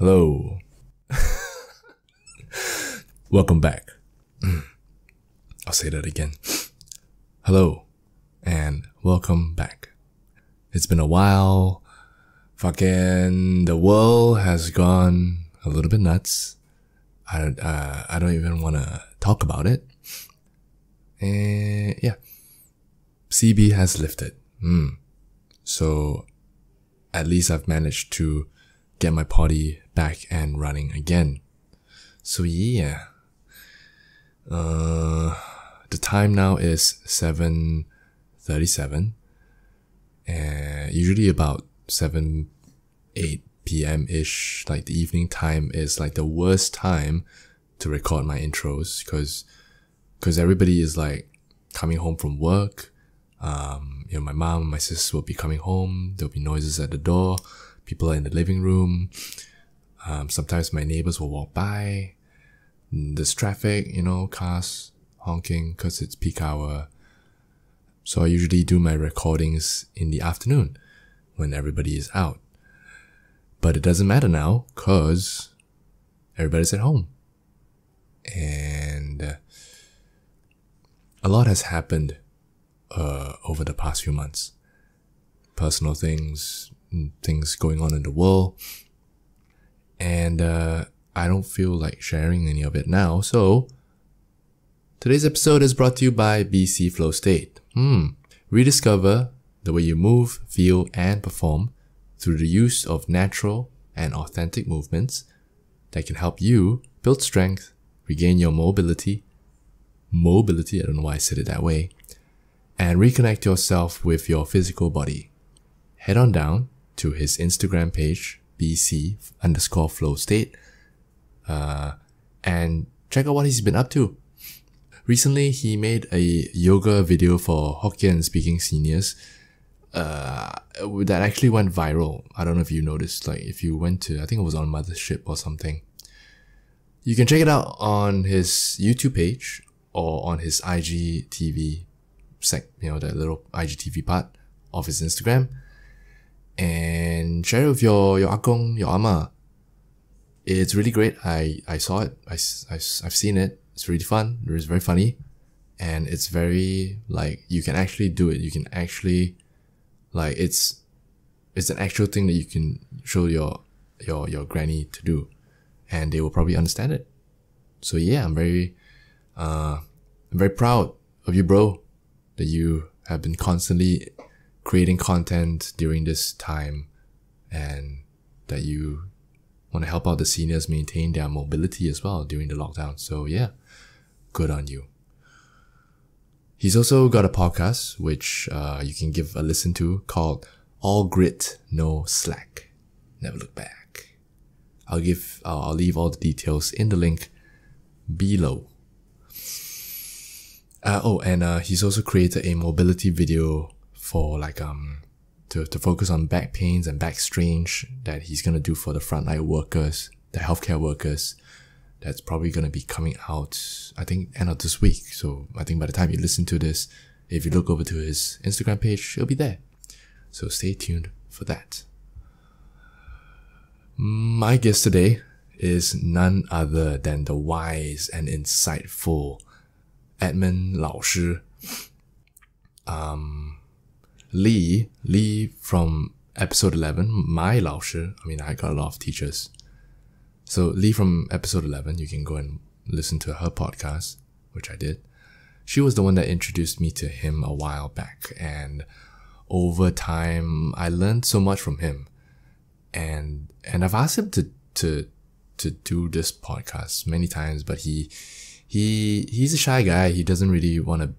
Hello. Welcome back. I'll say that again. Hello and welcome back. It's been a while. Fucking the world has gone a little bit nuts. I, uh, I don't even want to talk about it. And yeah, CB has lifted. Mm. So at least I've managed to get my party back and running again. So yeah. Uh, the time now is 7.37 and usually about 7, 8 p.m. ish, like the evening time is like the worst time to record my intros because because everybody is like coming home from work. Um, you know, my mom my sister will be coming home. There'll be noises at the door. People are in the living room. Um, sometimes my neighbors will walk by. There's traffic, you know, cars honking because it's peak hour. So I usually do my recordings in the afternoon when everybody is out. But it doesn't matter now because everybody's at home. And uh, a lot has happened uh, over the past few months. Personal things, things going on in the world. And uh, I don't feel like sharing any of it now. So today's episode is brought to you by BC Flowstate. Hmm. Rediscover the way you move, feel, and perform through the use of natural and authentic movements that can help you build strength, regain your mobility, mobility, I don't know why I said it that way, and reconnect yourself with your physical body. Head on down to his Instagram page, BC underscore flow state, uh, and check out what he's been up to. Recently, he made a yoga video for Hokkien speaking seniors uh, that actually went viral. I don't know if you noticed, like if you went to, I think it was on Mothership or something. You can check it out on his YouTube page or on his IGTV sec, you know, that little IGTV part of his Instagram. And share it with your, your akong, your ama. It's really great. I, I saw it. I, I, I've seen it. It's really fun. It's very funny. And it's very, like, you can actually do it. You can actually, like, it's, it's an actual thing that you can show your, your, your granny to do. And they will probably understand it. So yeah, I'm very, uh, I'm very proud of you, bro, that you have been constantly creating content during this time and that you want to help out the seniors maintain their mobility as well during the lockdown. So yeah, good on you. He's also got a podcast which uh, you can give a listen to called All Grit, No Slack. Never look back. I'll give, I'll, I'll leave all the details in the link below. Uh, oh, and uh, he's also created a mobility video for like um to, to focus on back pains and back strains that he's gonna do for the frontline workers, the healthcare workers. That's probably gonna be coming out, I think, end of this week. So I think by the time you listen to this, if you look over to his Instagram page, it'll be there. So stay tuned for that. My guest today is none other than the wise and insightful Edmund 老师. Um, Leigh, Leigh from episode 11, my 老师. I mean, I got a lot of teachers. So Leigh from episode 11, you can go and listen to her podcast, which I did. She was the one that introduced me to him a while back. And over time, I learned so much from him. And, and I've asked him to, to, to do this podcast many times, but he, he he's a shy guy. He doesn't really want to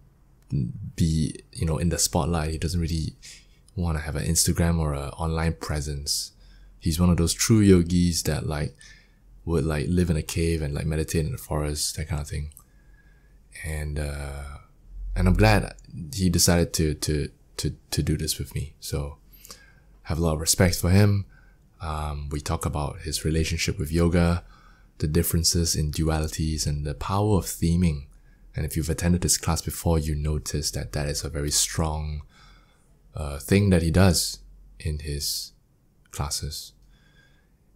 be you know in the spotlight. He doesn't really want to have an Instagram or an online presence. He's one of those true yogis that like would like live in a cave and like meditate in the forest, that kind of thing. And uh, and I'm glad he decided to to to to do this with me. So have a lot of respect for him. Um, we talk about his relationship with yoga, the differences in dualities and the power of theming. And if you've attended this class before, you notice that that is a very strong uh, thing that he does in his classes.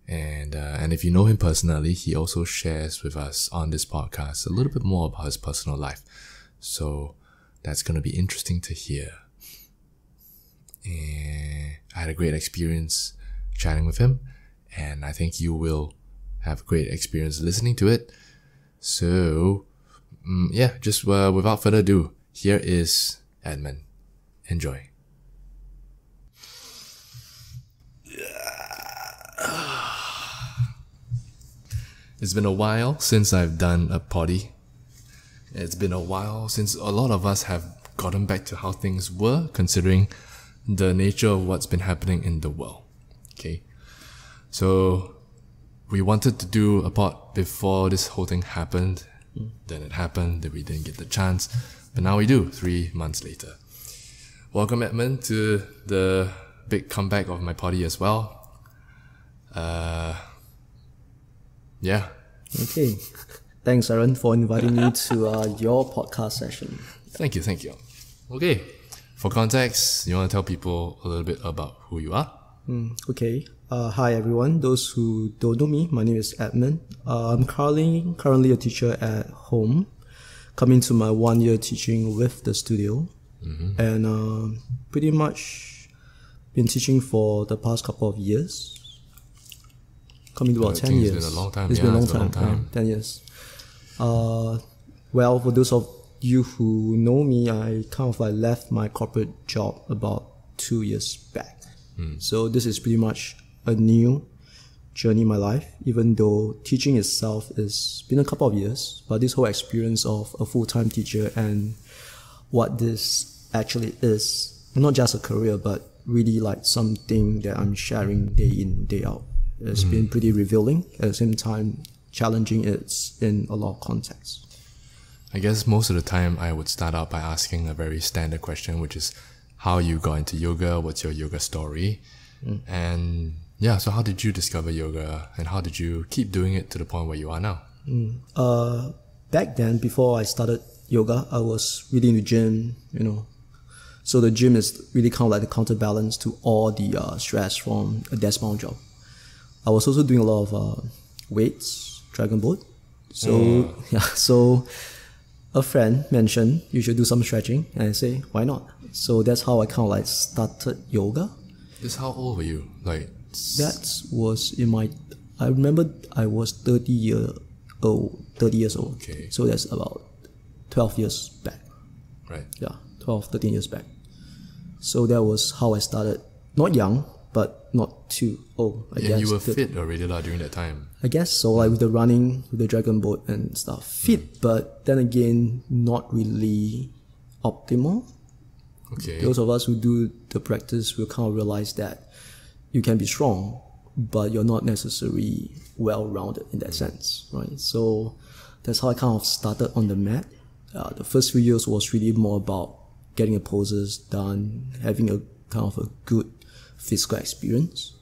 And uh, and if you know him personally, he also shares with us on this podcast a little bit more about his personal life. So that's going to be interesting to hear. And I had a great experience chatting with him, and I think you will have a great experience listening to it. So, mm, yeah, just uh, without further ado, here is Edmund. Enjoy. It's been a while since I've done a poddy. It's been a while since a lot of us have gotten back to how things were, considering the nature of what's been happening in the world. Okay. So, we wanted to do a pod before this whole thing happened. Then it happened, that we didn't get the chance. But now we do, three months later. Welcome, Edmund, to the big comeback of my party as well. Uh, yeah. Okay. Thanks, Aaron, for inviting me to uh, your podcast session. Thank you, thank you. Okay. For context, you want to tell people a little bit about who you are? Okay. Uh, hi, everyone. Those who don't know me, my name is Edmund. Uh, I'm currently currently a teacher at Hom, coming to my one year teaching with the studio, and uh, pretty much been teaching for the past couple of years. Coming to about I ten years. it's been a long time. It's Yeah, been a long it's been a long time. ten years. Uh, well, for those of you who know me, I kind of like left my corporate job about two years back. Hmm. So this is pretty much a new journey in my life, even though teaching itself has been a couple of years, but this whole experience of a full-time teacher and what this actually is, not just a career, but really like something that I'm sharing day in, day out. It's mm-hmm. been pretty revealing, at the same time challenging it's in a lot of contexts. I guess most of the time I would start out by asking a very standard question, which is how you got into yoga, what's your yoga story? Mm. And yeah, so how did you discover yoga and how did you keep doing it to the point where you are now? Uh, back then, before I started yoga, I was really in the gym, you know. So the gym is really kind of like the counterbalance to all the uh, stress from a desk-bound job. I was also doing a lot of uh, weights, dragon boat. So yeah, so a friend mentioned you should do some stretching, and I say why not? So that's how I kind of like started yoga. This how old were you? Like That was in my. I remember I was thirty year old, thirty years old. Okay. So that's about twelve years back. right. Yeah, 12, 13 years back. So that was how I started. Not young, but not too old. I Yeah, guess. you were fit already lah during that time. I guess so, like with the running, with the dragon boat and stuff. Mm-hmm. Fit, but then again, not really optimal. Okay. Those of us who do the practice will kind of realize that you can be strong, but you're not necessarily well rounded in that sense, right? So that's how I kind of started on the mat. Uh, the first few years was really more about getting the poses done, having a kind of a good physical experience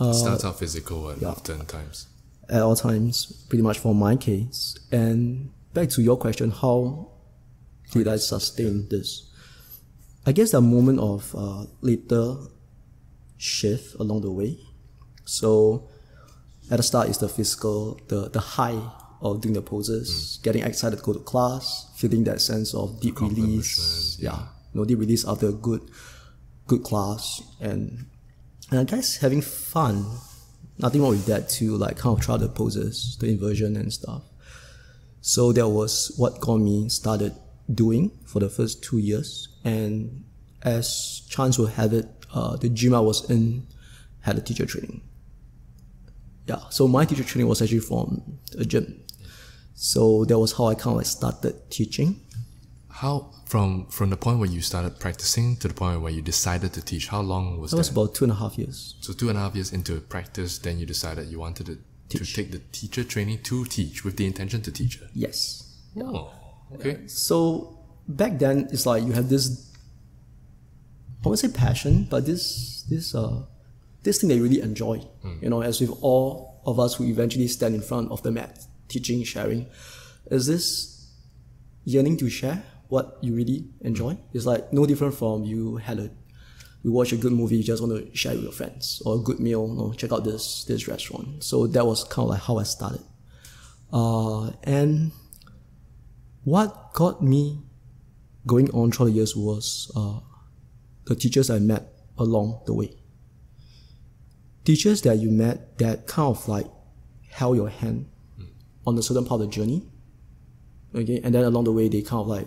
It starts out physical and yeah. oftentimes. at all times, pretty much for my case. And back to your question, how did I sustain this? I guess a moment of uh, later shift along the way. So at the start is the physical, the, the high of doing the poses, mm. getting excited to go to class, feeling that sense of deep release. Accomplishment, Yeah. No deep release after a good good class and and I guess having fun. Nothing wrong with that too, like kind of try the poses, the inversion and stuff. So that was what got me started doing for the first two years. And as chance will have it, uh, the gym I was in had a teacher training. Yeah, so my teacher training was actually from a gym. So that was how I kind of like started teaching. How from from the point where you started practicing to the point where you decided to teach, how long was That that? was about two and a half years. so two and a half years into practice, then you decided you wanted to, to take the teacher training to teach with the intention to teach. Yes. Oh, okay. So back then, it's like you have this, I wouldn't say passion, but this this uh this thing you really enjoy. You know, as with all of us who eventually stand in front of the mat, teaching, sharing, is this yearning to share what you really enjoy. It's like no different from you had a we watch a good movie, you just want to share with your friends, or a good meal, you know, check out this this restaurant. So that was kind of like how I started. Uh, and what got me going on through the years was uh, the teachers I met along the way. Teachers that you met that kind of like held your hand on a certain part of the journey. Okay, and then along the way they kind of like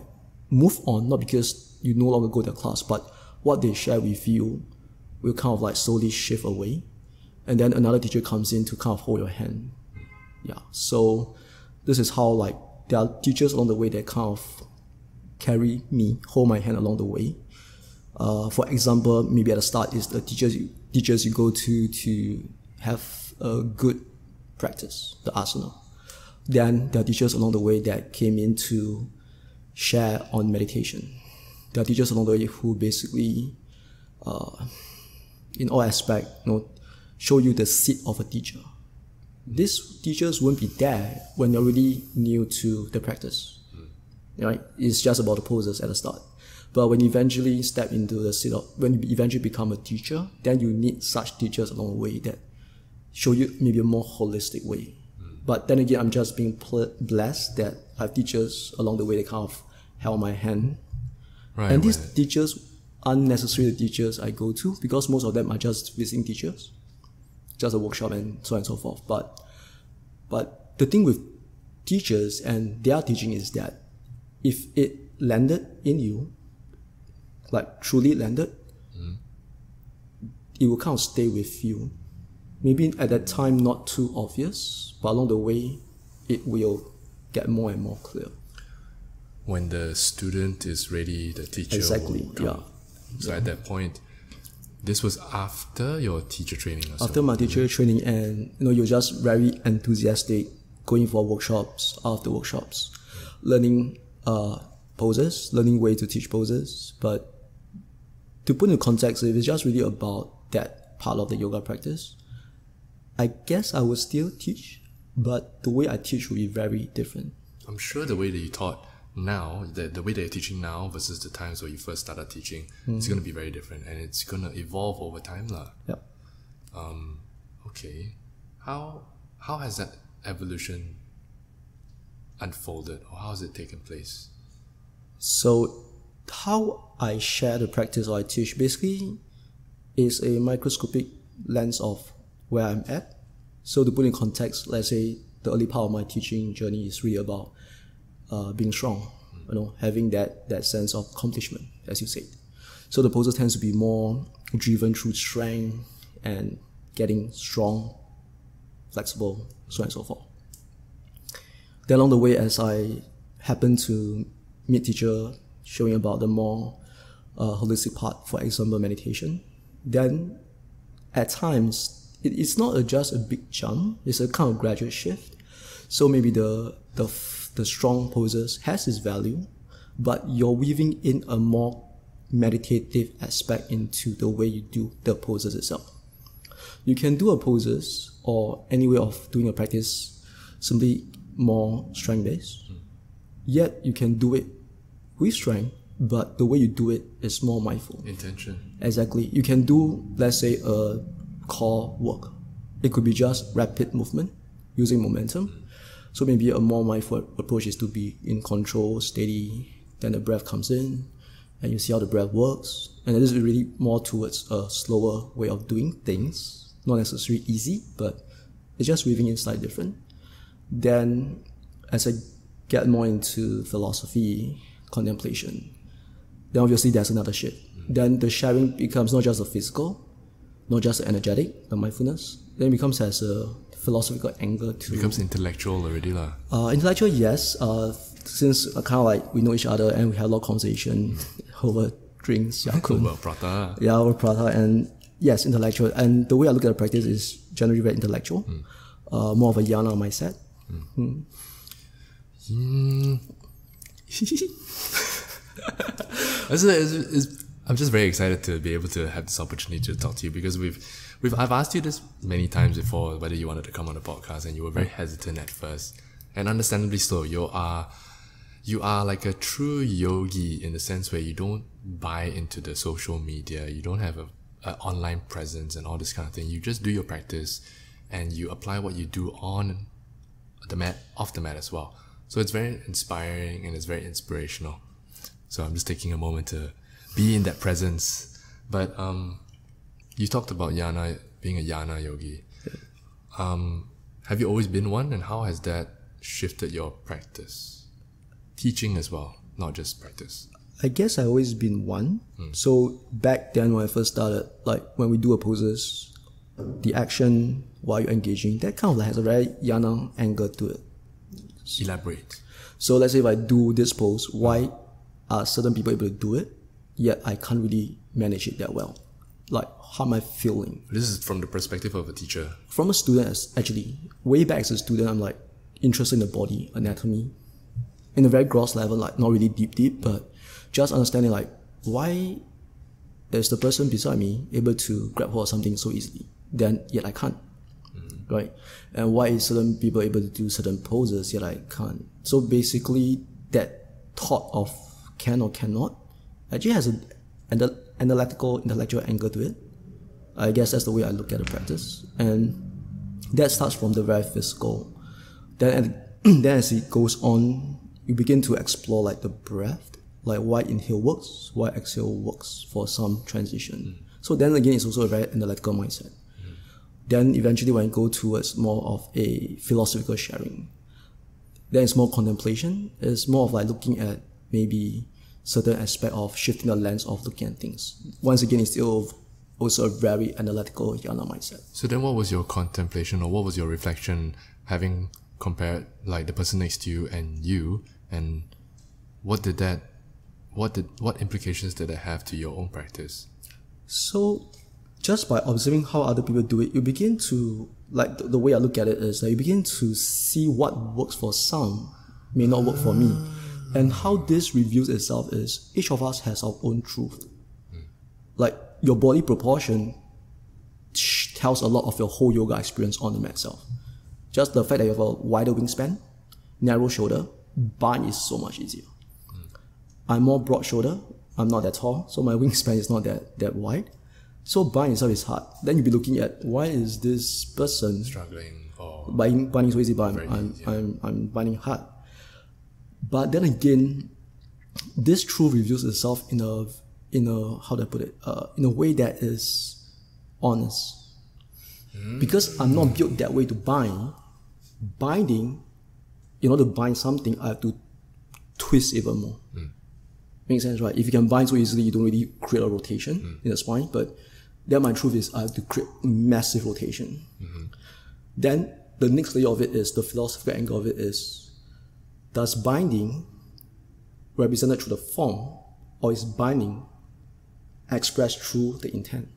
move on, not because you no longer go to class, but what they share with you will kind of like slowly shift away. And then another teacher comes in to kind of hold your hand. Yeah. So this is how like there are teachers along the way that kind of carry me, hold my hand along the way. Uh, for example, maybe at the start is the teachers you, teachers you go to to have a good practice, the asana. Then there are teachers along the way that came in to share on meditation. There are teachers along the way who basically, uh, in all aspect, you know, show you the seat of a teacher. These teachers won't be there when you're really new to the practice. Right? It's just about the poses at the start. But when you eventually step into the seat of, when you eventually become a teacher, then you need such teachers along the way that show you maybe a more holistic way. Hmm. But then again, I'm just being blessed that I have teachers along the way that kind of held my hand. Right. and these where- teachers aren't necessarily the teachers I go to because most of them are just visiting teachers, just a workshop and so on and so forth. But but the thing with teachers and their teaching is that if it landed in you, like truly landed, it will kind of stay with you. Maybe at that time not too obvious, but along the way, it will get more and more clear. when the student is ready, the teacher Exactly, yeah. So at that point, this was after your teacher training or after my teacher training and you know you're just very enthusiastic going for workshops after workshops learning uh, poses learning way to teach poses but to put in context if it's just really about that part of the yoga practice i guess i would still teach but the way i teach will be very different I'm sure the way that you taught now, the, the way that you're teaching now versus the times where you first started teaching, it's going to be very different and it's going to evolve over time. lah. yep Um, Okay. How how has that evolution unfolded or how has it taken place? So, how I share the practice I teach basically is a microscopic lens of where I'm at. So, to put in context, let's say the early part of my teaching journey is really about uh, being strong, you know, having that, that sense of accomplishment, as you said. So, the poses tends to be more driven through strength and getting strong, flexible, so on and so forth. Then along the way, as I happen to meet teacher showing about the more uh, holistic part, for example, meditation, then at times it, it's not a, just a big jump; it's a kind of gradual shift. So maybe the the the strong poses has its value, but you're weaving in a more meditative aspect into the way you do the poses itself. You can do a poses or any way of doing a practice simply more strength based. Yet you can do it with strength, but the way you do it is more mindful. Intention. Exactly. You can do, let's say, a core work. It could be just rapid movement using momentum. So maybe a more mindful approach is to be in control, steady. Then the breath comes in, and you see how the breath works. And this is really more towards a slower way of doing things. Not necessarily easy, but it's just weaving in slightly different. Then, as I get more into philosophy, contemplation, then obviously there's another shift. Then the sharing becomes not just a physical, not just energetic, the mindfulness. Then it becomes as a philosophical angle to becomes intellectual already lah. uh, intellectual. Yes, uh, since uh, kind of like we know each other and we have a lot of conversation over drinks, kun, Well, prata. yeah, over prata, and yes, intellectual. And the way I look at the practice is generally very intellectual, uh, more of a jnana mindset. It's- it's- it's- I'm just very excited to be able to have this opportunity to talk to you because we've, we've I've asked you this many times before whether you wanted to come on the podcast and you were very hesitant at first, and understandably so. You are you are like a true yogi in the sense where you don't buy into the social media, you don't have a, a online presence and all this kind of thing. You just do your practice and you apply what you do on the mat, off the mat as well. So it's very inspiring and it's very inspirational. So I'm just taking a moment to be in that presence. But um, you talked about jnana being a jnana yogi. Um, have you always been one, and how has that shifted your practice? Teaching as well, not just practice. I guess I always been one. So back then when I first started, like when we do a poses, the action while you're engaging, that kind of like has a very jnana angle to it. Elaborate. So let's say if I do this pose, why are certain people able to do it, yet I can't really manage it that well? Like how am I feeling? This is from the perspective of a teacher. From a student, as actually way back as a student, I'm like interested in the body anatomy, in a very gross level, like not really deep deep, but just understanding like why is the person beside me able to grab hold of something so easily, then yet I can't, right? And why is certain people able to do certain poses yet I can't? So basically, that thought of can or cannot actually has an analytical, intellectual angle to it. I guess that's the way I look at the practice, and that starts from the very physical. Then, then as it goes on, you begin to explore like the breath, like why inhale works, why exhale works for some transition. Mm. So then again, it's also a very analytical mindset. Then eventually, when you go towards more of a philosophical sharing, then it's more contemplation. It's more of like looking at maybe certain aspect of shifting the lens of looking at things. Once again, it's still also a very analytical jnana mindset. So then, what was your contemplation, or what was your reflection, having compared like the person next to you and you, and what did that, what did what implications did that have to your own practice? So, just by observing how other people do it, you begin to like the, the way I look at it is that you begin to see what works for some may not work for me, ah. and how this reveals itself is each of us has our own truth. Hmm. Like your body proportion tells a lot of your whole yoga experience on the mat itself. Just the fact that you have a wider wingspan, narrow shoulder, bind is so much easier. Hmm. I'm more broad shoulder. I'm not that tall, so my wingspan is not that that wide. So bind itself is hard. Then you'll be looking at why is this person Struggling or binding binding so easy, but I'm I'm, I'm I'm binding hard. But then again, this truth reveals itself in a in a how do I put it? Uh, in a way that is honest. Hmm. Because I'm not built that way to bind. Binding, in order to bind something, I have to twist even more. Hmm. Makes sense, right? If you can bind so easily, you don't really create a rotation hmm. in the spine. But then my truth is I have to create massive rotation. Then the next layer of it is the philosophical angle of it is does binding represented through the form or is binding expressed through the intent?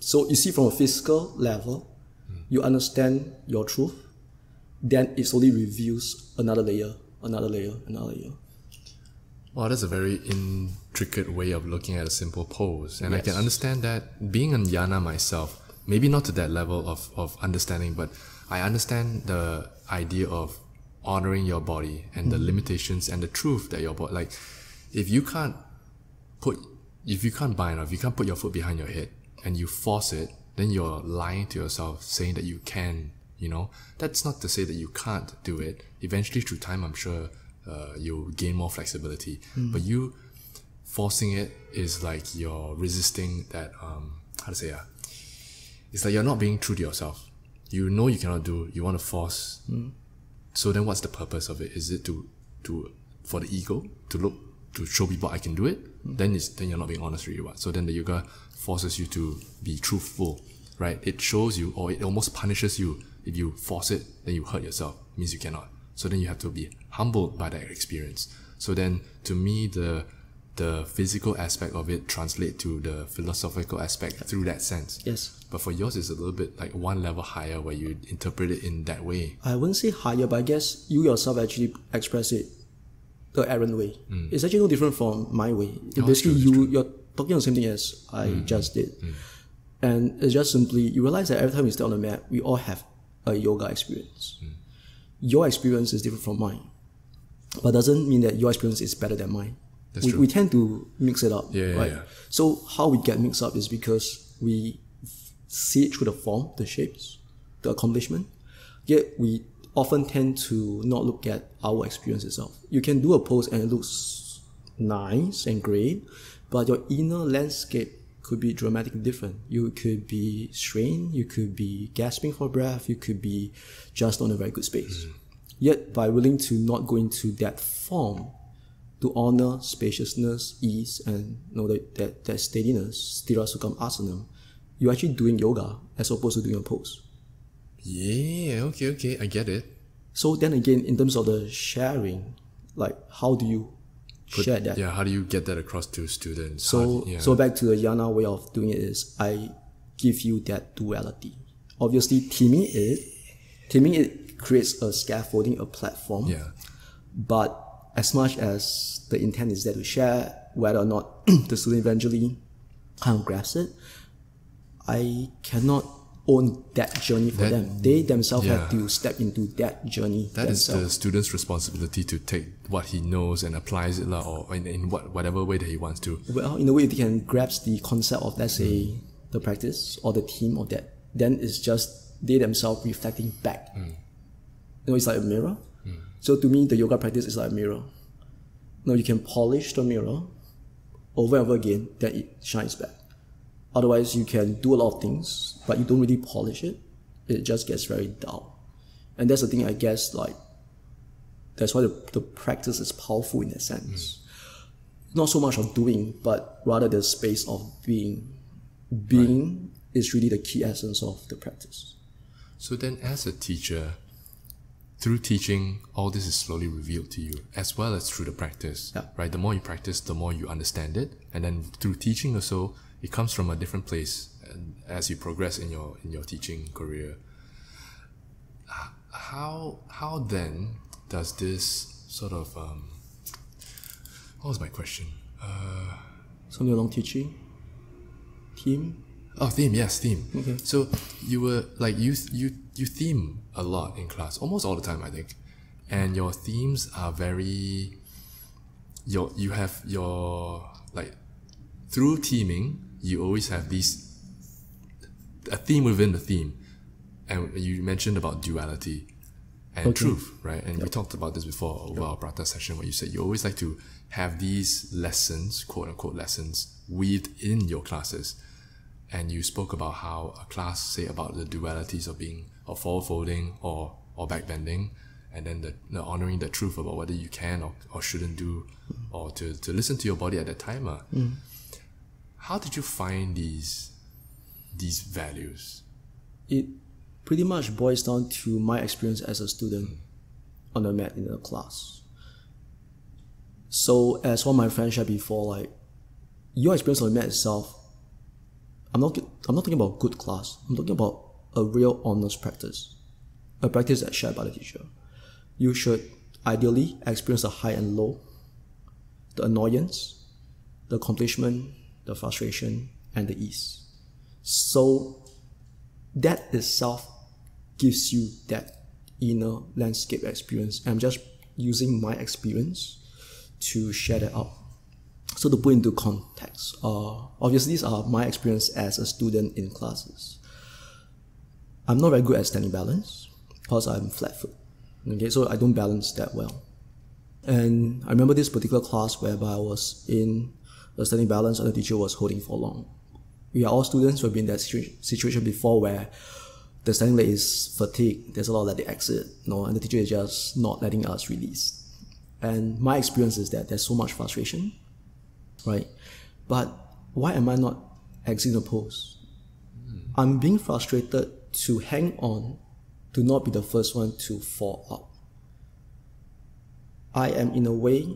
So you see from a physical level, you understand your truth, then it slowly reveals another layer, another layer, another layer. Wow, that's a very intricate way of looking at a simple pose. And I can understand that being an jnana myself, maybe not to that level of, of understanding, but I understand the idea of honoring your body and the limitations and the truth that your body, like, if you can't put, if you can't bind or if you can't put your foot behind your head and you force it, then you're lying to yourself saying that you can, you know? That's not to say that you can't do it. Eventually, through time, I'm sure uh, you'll gain more flexibility. But you forcing it is like you're resisting that, um, how to say, uh, it's like you're not being true to yourself. You know you cannot do, you want to force. So then what's the purpose of it? Is it to, to, for the ego, to look, to show people I can do it? Then it's, then you're not being honest really what? So then the yoga forces you to be truthful, right? It shows you, or it almost punishes you. If you force it, then you hurt yourself. means you cannot. So then you have to be humbled by that experience. So then to me, the, the physical aspect of it translate to the philosophical aspect through that sense. Yes. But for yours, it's a little bit like one level higher where you interpret it in that way. I wouldn't say higher, but I guess you yourself actually express it the Aaron way. Mm. It's actually no different from my way. Oh, Basically, true, you you're talking the same thing as I mm, just did, mm, and it's just simply you realize that every time we step on the mat, we all have a yoga experience. Your experience is different from mine. but doesn't mean that your experience is better than mine. We, we tend to mix it up, Yeah, right? yeah. So how we get mixed up is because we see it through the form, the shapes, the accomplishment. Yet we often tend to not look at our experience itself. You can do a pose and it looks nice and great, but your inner landscape could be dramatically different. You could be strained, you could be gasping for breath, you could be just on a very good space. Mm. Yet by willing to not go into that form, to honor spaciousness, ease, and you know that, that, that steadiness, sthira sukham asana, you're actually doing yoga as opposed to doing a pose. Yeah, okay, okay, I get it. So then again, in terms of the sharing, like how do you share that? Yeah, how do you get that across to students? So yeah. so back to the Jnana way of doing it is I give you that duality. Obviously, theming it, theming it creates a scaffolding, a platform. yeah, But as much as the intent is there to share, whether or not the student eventually kind of grasps it, I cannot own that journey for That- them. They themselves have to step into that journey that is themselves. the student's responsibility to take what he knows and applies it, or in, in what whatever way that he wants to. well, in a way, if they can grasp the concept of, let's say, mm. the practice or the theme or that, then it's just they themselves reflecting back. Mm. You know, it's like a mirror. So to me, the yoga practice is like a mirror. No, you can polish the mirror over and over again, then it shines back. Otherwise, you can do a lot of things, but you don't really polish it. It just gets very dull. And that's the thing, I guess, like, that's why the, the practice is powerful in that sense mm. not so much of doing, but rather the space of being. Being is really the key essence of the practice. So then, as a teacher, through teaching, all this is slowly revealed to you, as well as through the practice. Yeah. Right. The more you practice, the more you understand it, and then through teaching also, it comes from a different place. And as you progress in your in your teaching career, how how then does this sort of um, what was my question? Uh, so Long teaching, theme. Oh, theme, yes, theme. Mm-hmm. So you were like you you you theme a lot in class, almost all the time, I think, and your themes are very. Your you have your like through theming, you always have these a theme within the theme, and you mentioned about duality and truth, right? And we talked about this before over our prata session, where you said you always like to have these lessons, quote unquote lessons, weaved in your classes and you spoke about how a class say about the dualities of being of forward folding or or backbending and then the, the honoring the truth about whether you can or, or shouldn't do or to, to listen to your body at that time uh. how did you find these these values It pretty much boils down to my experience as a student on the mat in the class. So as one of my friends shared before, like your experience on the mat itself, I'm not I'm not talking about good class. I'm talking about a real honest practice, a practice that's shared by the teacher. You should ideally experience the high and low, the annoyance, the accomplishment, the frustration, and the ease. So that itself gives you that inner landscape experience. I'm just using my experience to share that out. So to put into context, uh, obviously these are my experience as a student in classes. I'm not very good at standing balance because I'm flat foot. Okay, so I don't balance that well. And I remember this particular class whereby I was in a standing balance and the teacher was holding for long. We are all students who have been in that situa- situation before where the standing leg is fatigued, there's a lot of letting exit, you know, and the teacher is just not letting us release. And my experience is that there's so much frustration, right? But why am I not exiting the pose? I'm being frustrated to hang on, to not be the first one to fall out. I am in a way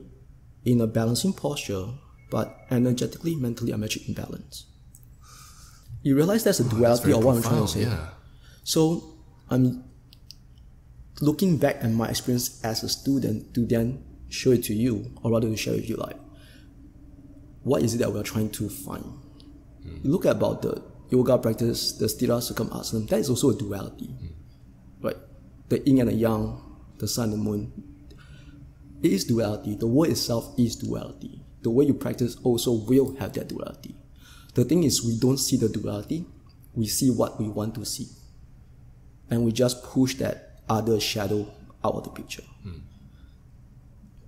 in a balancing posture, but energetically, mentally, I'm actually in balance. You realize that's a That's duality very of what I'm trying to say. yeah So I'm looking back at my experience as a student to then show it to you, or rather to share with you like what is it that we're trying to find. You look at about the yoga practice, the sthira sukham asana, that is also a duality. Right? The yin and the yang, the sun and the moon. it is duality. The world itself is duality. The way you practice also will have that duality. The thing is, we don't see the duality, we see what we want to see. And we just push that other shadow out of the picture. Hmm.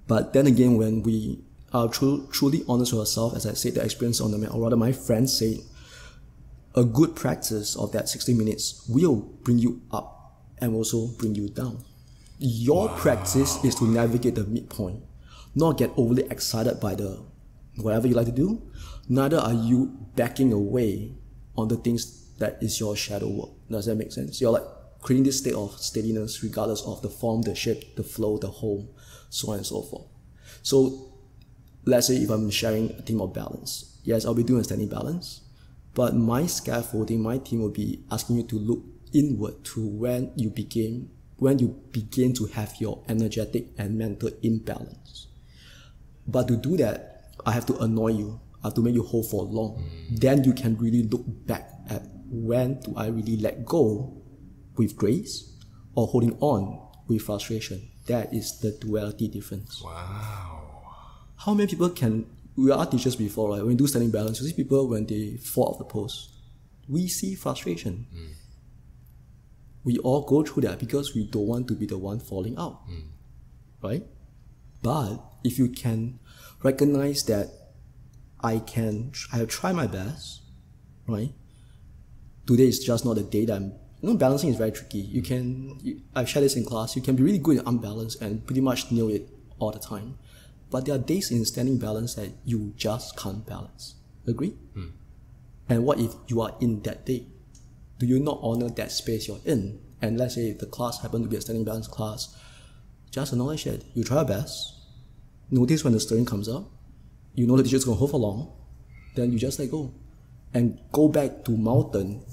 But then again, when we are tru- truly honest with ourselves, as I said, the experience on the mat, or rather, my friend say, a good practice of that 60 minutes will bring you up and also bring you down. Your practice is to navigate the midpoint, not get overly excited by the whatever you like to do. Neither are you backing away on the things that is your shadow work. Does that make sense? You're like creating this state of steadiness regardless of the form, the shape, the flow, the whole, so on and so forth. So let's say if I'm sharing a theme of balance, yes, I'll be doing a standing balance, but my scaffolding, my theme will be asking you to look inward to when you begin when you begin to have your energetic and mental imbalance. But to do that, I have to annoy you. I have to make you hold for long. Mm. Then you can really look back at when do I really let go with grace or holding on with frustration. That is the duality difference. Wow. How many people can we are teachers before, right? When you do standing balance, you see people when they fall off the post. We see frustration. Hmm. We all go through that because we don't want to be the one falling out. Hmm. Right? But if you can recognize that I can I have tried my best, right? Today is just not the day that I'm you know, balancing is very tricky. You hmm. can, you, I've shared this in class, you can be really good at unbalanced and pretty much nail it all the time. But there are days in standing balance that you just can't balance. Agree? Hmm. And what if you are in that day? Do you not honor that space you're in? And let's say if the class happened to be a standing balance class, just acknowledge that you try your best. Notice when the stirring comes up. You know that the teacher's gonna hold for long. Then you just let go. And go back to mountain.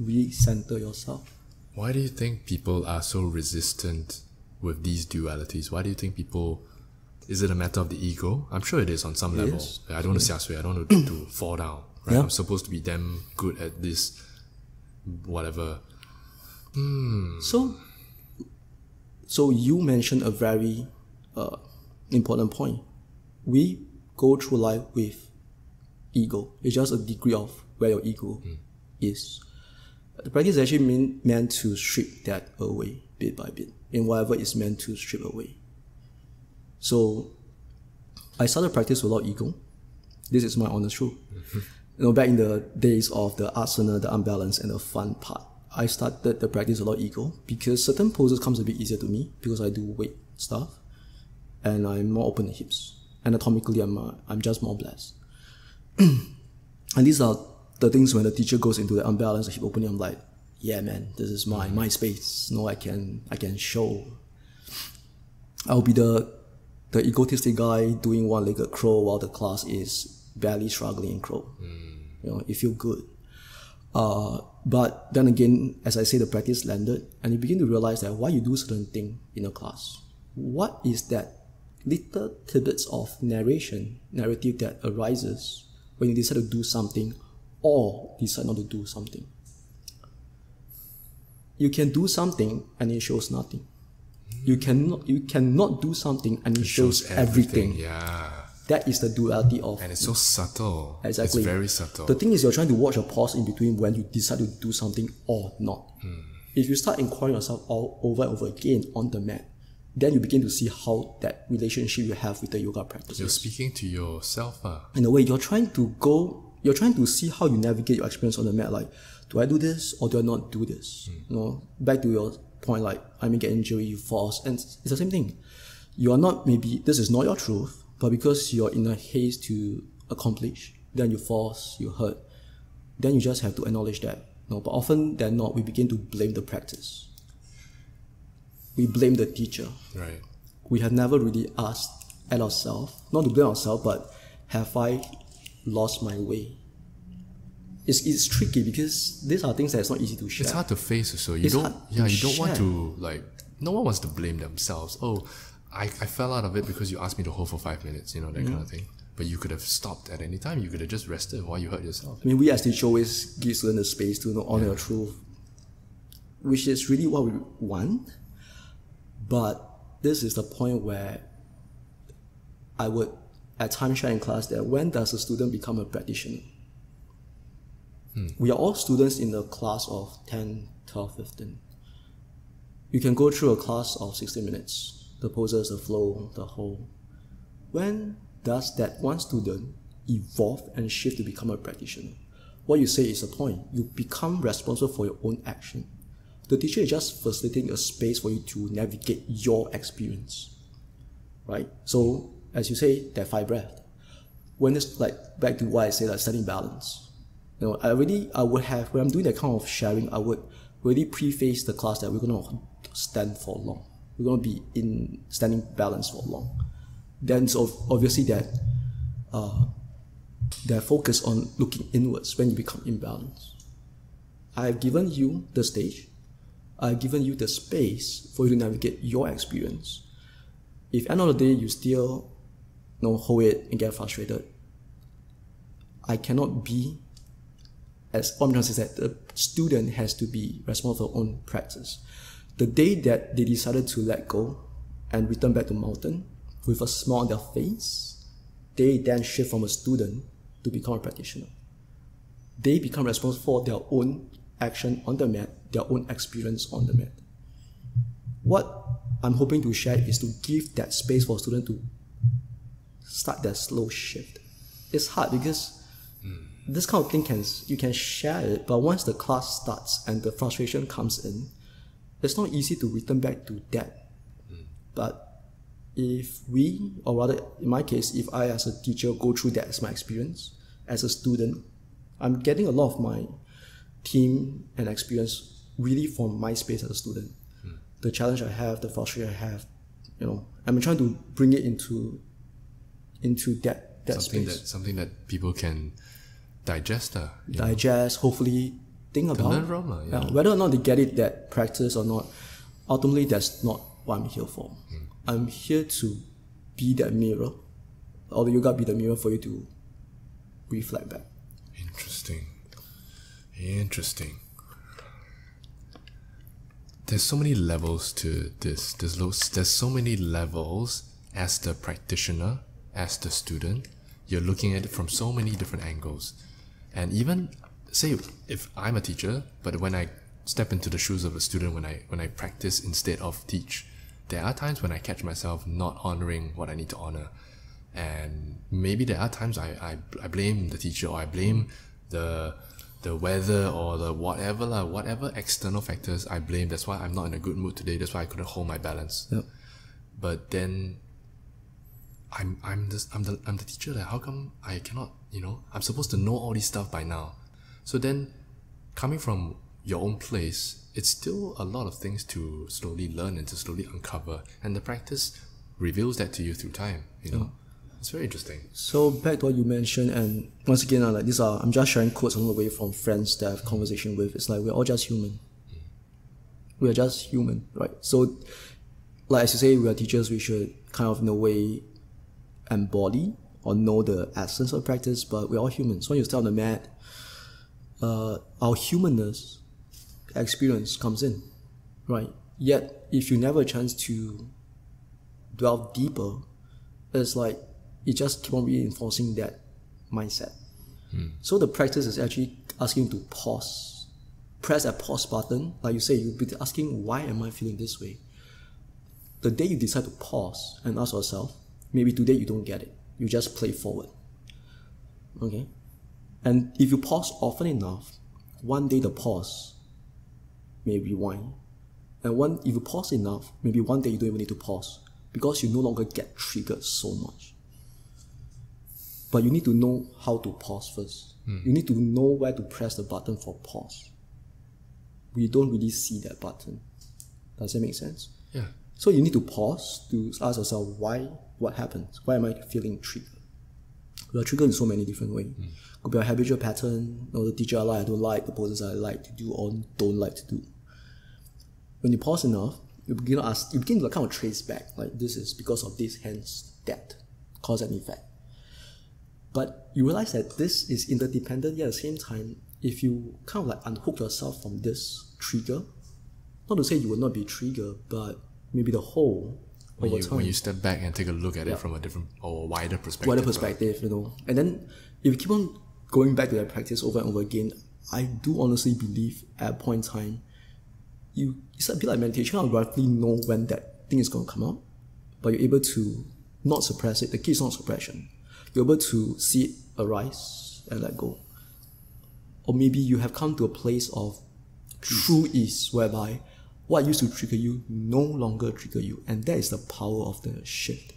Recenter yourself. Why do you think people are so resistant with these dualities? Why do you think people is it a matter of the ego? I'm sure it is on some level. is. I don't want to xiasui, I don't want to, to fall down. Right? Yeah. I'm supposed to be damn good at this whatever. So, so you mentioned a very uh, important point. We go through life with ego. It's just a degree of where your ego is. The practice is actually mean, meant to strip that away bit by bit in whatever it's meant to strip away. So, I started practice without ego. This is my honest truth. You know, back in the days of the asana, the arm balance, and the fun part, I started the practice without ego because certain poses comes a bit easier to me because I do weight stuff, and I'm more open to hips. Anatomically, I'm uh, I'm just more blessed. and these are the things when the teacher goes into the arm balance, the hip opening. I'm like, yeah, man, this is my my space. No, I can I can show. I'll be the the egotistic guy doing one-legged crow while the class is barely struggling in crow. You know, it feel good. Uh, but then again, as I say, the practice landed, and you begin to realize that why you do certain thing in a class. What is that little tidbits of narration, narrative that arises when you decide to do something or decide not to do something? You can do something and it shows nothing. You cannot you cannot do something and it, shows, everything. Yeah. That is the duality of And it's so subtle. Exactly. It's very subtle. The thing is, you're trying to watch a pause in between when you decide to do something or not. Hmm. If you start inquiring yourself all over and over again on the mat, then you begin to see how that relationship you have with the yoga practice. You're speaking to yourself. Uh. in a way, you're trying to go, you're trying to see how you navigate your experience on the mat. Like, do I do this or do I not do this? You know, back to your point, like, I may get injury, you force, and it's the same thing. You are not maybe, this is not your truth, but because you're in a haste to accomplish, then you force, you hurt, then you just have to acknowledge that. No, but often than not, we begin to blame the practice. We blame the teacher Right. we have never really asked at ourselves, not to blame ourselves, but have I lost my way? It's, it's tricky because these are things that's not easy to share. It's hard to face so you It's don't yeah, you don't want to like no one wants to blame themselves. Oh, I, I fell out of it because you asked me to hold for five minutes, you know, that Mm-hmm. kind of thing. But you could have stopped at any time. You could have just rested while you hurt yourself. I mean, we as teachers always give students the space to you know, honor your truth, which is really what we want. But this is the point where I would at times share in class that when does a student become a practitioner? We are all students in a class of 10, 12, 15. You can go through a class of 60 minutes, the poses, the flow, the whole. When does that one student evolve and shift to become a practitioner? What you say is the point. You become responsible for your own action. The teacher is just facilitating a space for you to navigate your experience. Right? So, as you say, that five breath. When it's like back to why I say, like setting balance. You know, I really I would have when I'm doing that kind of sharing, I would really preface the class that we're gonna stand for long. We're gonna be in standing balance for long. Then so obviously that uh, that focus on looking inwards when you become imbalanced. I've given you the stage. I've given you the space for you to navigate your experience. If end of the day you still you know, hold it and get frustrated, I cannot be as say is that the student has to be responsible for their own practice. The day that they decided to let go and return back to mountain with a smile on their face, they then shift from a student to become a practitioner. They become responsible for their own action on the mat, their own experience on the mat. What I'm hoping to share is to give that space for student to start that slow shift. It's hard because this kind of thing can you can share it, but once the class starts and the frustration comes in, it's not easy to return back to that. But if we, or rather in my case, if I as a teacher go through that as my experience, as a student, I'm getting a lot of my theming experience really from my space as a student. The challenge I have, the frustration I have, you know, I'm trying to bring it into into that that something space. that something that people can digest. Uh, you know, digest, hopefully think about. learn from, uh, yeah. Yeah, whether or not they get it, that practice or not, ultimately that's not what I'm here for. Hmm. I'm here to be that mirror, or the yoga be the mirror for you to reflect back. Interesting. Interesting. There's so many levels to this. There's, lo- there's so many levels as the practitioner, as the student. You're looking at it from so many different angles. And even say if I'm a teacher, but when I step into the shoes of a student when I when I practice instead of teach, there are times when I catch myself not honoring what I need to honor. And maybe there are times I, I, I blame the teacher or I blame the the weather or the whatever lah, whatever external factors I blame. That's why I'm not in a good mood today. That's why I couldn't hold my balance. Yep. But then I'm I'm the I'm the I'm the teacher. Like, how come I cannot? You know, I'm supposed to know all this stuff by now. So then, coming from your own place, it's still a lot of things to slowly learn and to slowly uncover, and the practice reveals that to you through time. You know, it's very interesting. So back to what you mentioned, and once again, uh, like these are I'm just sharing quotes along the way from friends that I have conversation with. It's like we're all just human. We are just human, right? So, like as you say, we are teachers. We should kind of in a way embody or know the essence of practice, but we're all humans. When you start on the mat, uh, our humanness experience comes in, right? Yet, if you never have a chance to delve deeper, it's like it just keep on reinforcing that mindset. So the practice is actually asking you to pause, press that pause button. Like you say, you'll be asking, why am I feeling this way? The day you decide to pause and ask yourself, maybe today you don't get it. You just play forward. Okay? And if you pause often enough, one day the pause may rewind. And one if you pause enough, maybe one day you don't even need to pause because you no longer get triggered so much. But you need to know how to pause first. Hmm. You need to know where to press the button for pause. We don't really see that button. Does that make sense? Yeah. So you need to pause to ask yourself why, what happens? Why am I feeling triggered? We are triggered in so many different ways. Hmm. Could be a habitual pattern, or the teacher I like, I don't like, the poses I like to do or don't like to do. When you pause enough, you begin to ask, you begin to kind of trace back, like this is because of this, hence that, cause and effect. But you realize that this is interdependent, yet at the same time, if you kind of like unhook yourself from this trigger, not to say you will not be triggered, but maybe the whole when you when you step back and take a look at it from a different or a wider perspective. wider right? perspective, you know. And then if you keep on going back to that practice over and over again, I do honestly believe at a point in time, you it's a bit like meditation. I roughly know when that thing is going to come out, but you're able to not suppress it. The key is not suppression. You're able to see it arise and let go. Or maybe you have come to a place of true ease whereby what used to trigger you no longer trigger you, and that is the power of the shift.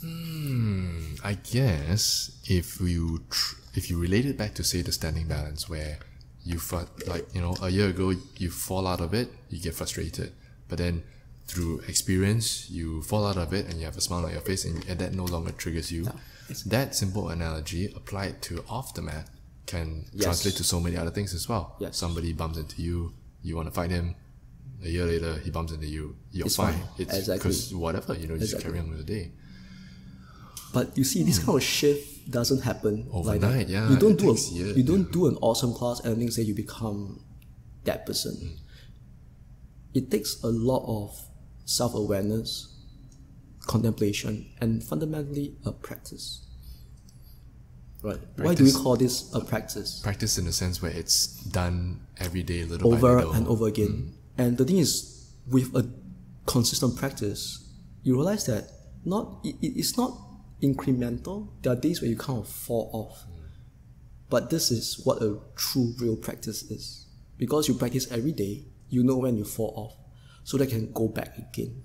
Hmm, I guess if you tr- if you relate it back to say the standing balance where you felt like you know a year ago you fall out of it you get frustrated but then through experience you fall out of it and you have a smile on your face and, and that no longer triggers you that simple analogy applied to off the mat can Yes. translate to so many other things as well Yes. somebody bumps into you you want to fight him a year later he bumps into you you're It's fine fine. it's Exactly. because whatever you know just Exactly. carry on with the day But you see, this hmm. kind of shift doesn't happen like. Overnight, yeah, You don't do a, years, you don't do an awesome class and then say you become that person. Hmm. It takes a lot of self awareness, contemplation, and fundamentally a practice. Right. Why do we call this a practice? practice in the sense where it's done every day, little by over little. and over again. Mm. And the thing is, with a consistent practice, you realize that not it, it- it's not incremental. There are days where you kind of fall off, mm. but this is what a true, real practice is. Because you practice every day, you know when you fall off, so that can go back again.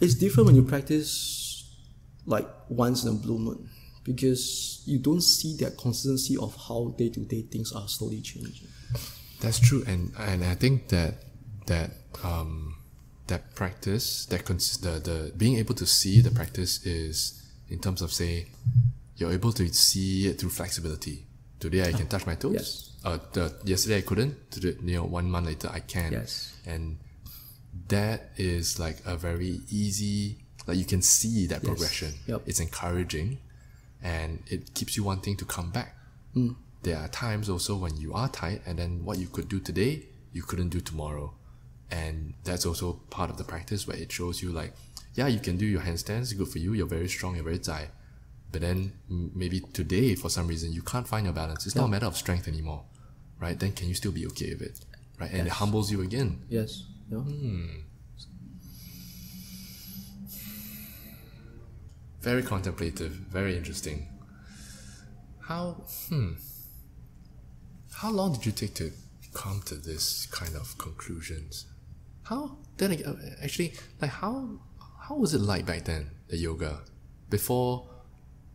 It's different when you practice like once in a blue moon because you don't see that consistency of how day to day things are slowly changing. That's true, and and I think that that um that practice that cons- the the being able to see the practice is in terms of say you're able to see it through flexibility. Today I can touch my toes. yes. Uh, the yesterday I couldn't. Today, you know, one month later I can. Yes. And that is like a very easy. Like you can see that progression. Yep. It's encouraging, and it keeps you wanting to come back. Mm. There are times also when you are tired, and then what you could do today, you couldn't do tomorrow, and that's also part of the practice where it shows you like, yeah, you can do your handstands. Good for you. You're very strong. You're very tight. But then maybe today, for some reason, you can't find your balance. It's not a matter of strength anymore, right? Then can you still be okay with it, right? And it humbles you again. Yes. Yeah. Very contemplative, very interesting. How hmm how long did you take to come to this kind of conclusions? How then uh, actually like how how was it like back then the yoga before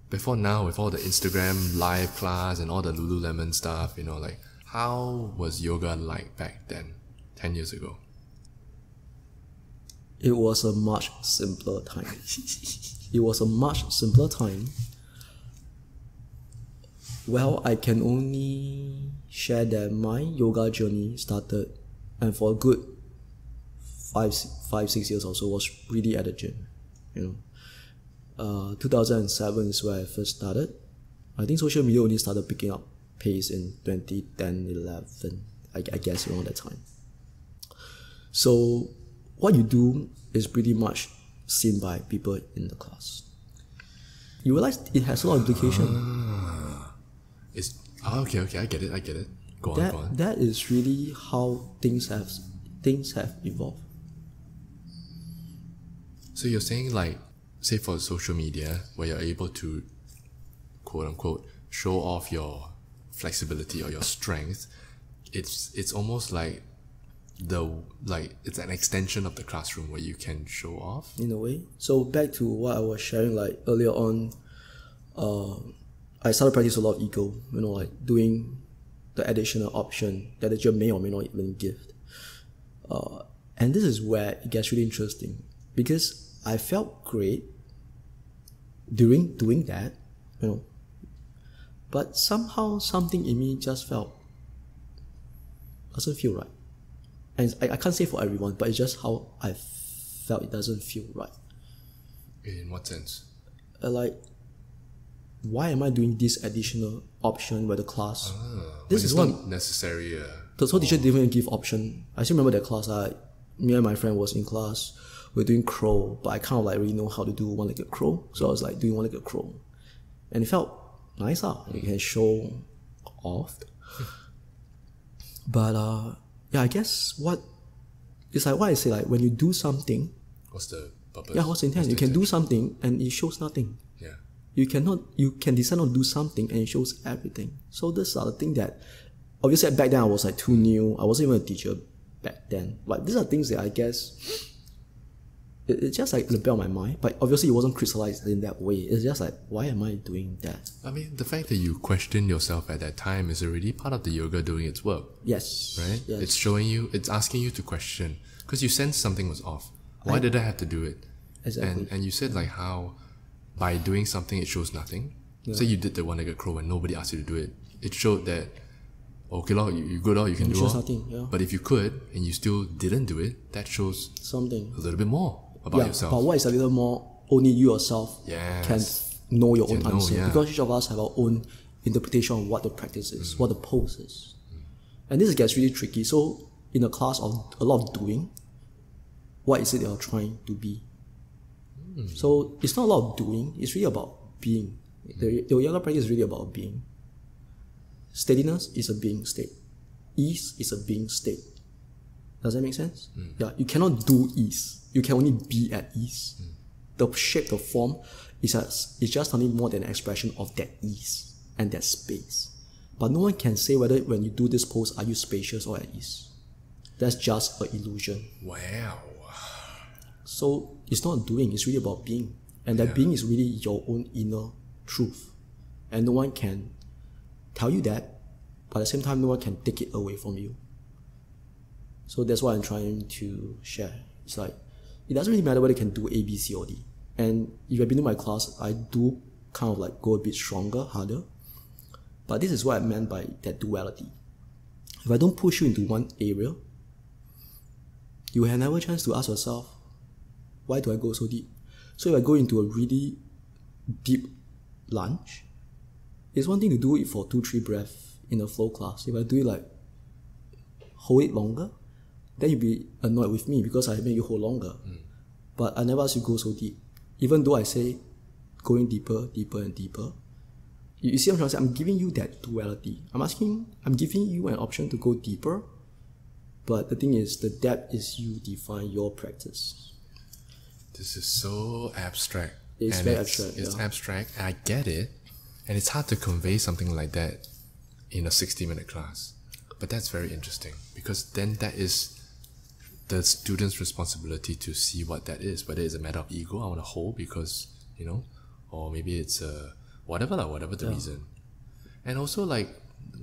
before now with all the Instagram live class and all the Lululemon stuff you know like how was yoga like back then ten years ago? It was a much simpler time. it was a much simpler time. Well, I can only share that my yoga journey started, and for a good five, five, six years or so, was really at the gym. You know, uh, 2007 is where I first started. I think social media only started picking up pace in 2010, 11, I, I guess around that time. So what you do is pretty much seen by people in the class. You realize it has a lot of implication. Ah. It's oh, okay okay I get it I get it. Go on go that on. that is really how things have things have evolved. So you're saying like, say for social media, where you're able to, quote unquote, show off your flexibility or your strength, it's it's almost like the like it's an extension of the classroom where you can show off. in a way. So back to what I was sharing like earlier on, uh, I started practice a lot of ego, you know, like doing the additional option that the gym may or may not even give. Uh, and this is where it gets really interesting because I felt great during doing that, you know, but somehow something in me just felt doesn't feel right. And I, I can't say for everyone, but it's just how I felt it doesn't feel right. In what sense? Uh, like, why am I doing this additional option where the class? Ah, This is not necessary. Uh, The so teacher didn't even give option. I still remember that class. I me and my friend was in class. We are doing crow, but I kind of like really know how to do one-legged crow. So I was like doing one-legged crow, and it felt nice. Ah, you can show off. but uh, yeah, I guess what it's like what I say. Like when you do something, What's the purpose? yeah, what's the intent? You can do something and it shows nothing. Yeah. You cannot. You can decide on do something and it shows everything. So these are the thing that obviously back then I was like too new. I wasn't even a teacher back then. Like these are things that I guess it, it's just like in the back of my mind. But obviously it wasn't crystallized in that way. It's just like why am I doing that? I mean, the fact that you question yourself at that time is already part of the yoga doing its work, Yes. right? Yes. It's showing you, it's asking you to question because you sense something was off. Why did I have to do it? Exactly. And and you said like how by doing something it shows nothing. Say you did the one legged crow and nobody asked you to do it. It showed that okay, lor, you, you good, lor, you can It do shows nothing, yeah. But if you could and you still didn't do it, that shows Something. a little bit more about yeah. yourself. But what is a little more only you yourself Yes. can know your own know, answer yeah. because each of us have our own interpretation of what the practice Mm. is, what the pose is. And this gets really tricky. So in a class of a lot of doing, what is it you're trying to be? Mm. So it's not a lot of doing, it's really about being. The, the yoga practice is really about being. Steadiness is a being state. Ease is a being state. Does that make sense? Mm. Yeah, you cannot do ease. You can only be at ease. Mm. The shape, the form, is as is just only more than an expression of that ease and that space. But no one can say whether when you do this pose are you spacious or at ease. That's just an illusion. wow. So it's not doing, it's really about being. And that being is really your own inner truth. And no one can tell you that, but at the same time, no one can take it away from you. So that's what I'm trying to share. It's like, it doesn't really matter whether you can do A, B, C, or D. And if you've been to my class, I do kind of like go a bit stronger, harder. But this is what I meant by that duality. If I don't push you into one area, you have never chance to ask yourself, why do I go so deep? So if I go into a really deep lunge, it's one thing to do it for two, three breaths in a flow class. If I do it like hold it longer, then you'll be annoyed with me because I make you hold longer. Hmm. But I never ask you go so deep. Even though I say going deeper, deeper and deeper. You, you see what I'm trying to say? I'm giving you that duality. I'm asking I'm giving you an option to go deeper. But the thing is the depth is you define your practice. This is so abstract. It's and very it's, abstract, It's yeah. abstract, I get it. And it's hard to convey something like that in a 60 minute class. But that's very interesting because then that is the student's responsibility to see what that is. Whether it's a matter of ego, I want to hold because, you know, or maybe it's a whatever, lah, whatever the reason. And also, like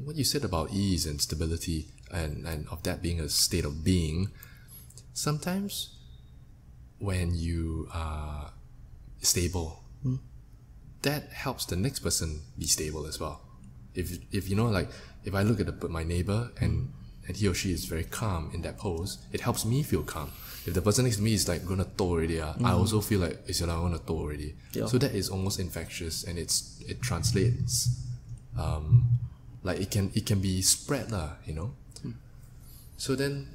what you said about ease and stability and, and of that being a state of being, sometimes when you are stable, hmm. that helps the next person be stable as well. If if you know, like if I look at the, my neighbor and hmm. And he or she is very calm in that pose, it helps me feel calm. If the person next to me is like gonna toe already, ah, I also feel like it's like, gonna toe already. Yeah. So that is almost infectious, and it's it translates. Um, like it can it can be spread lah, you know. So then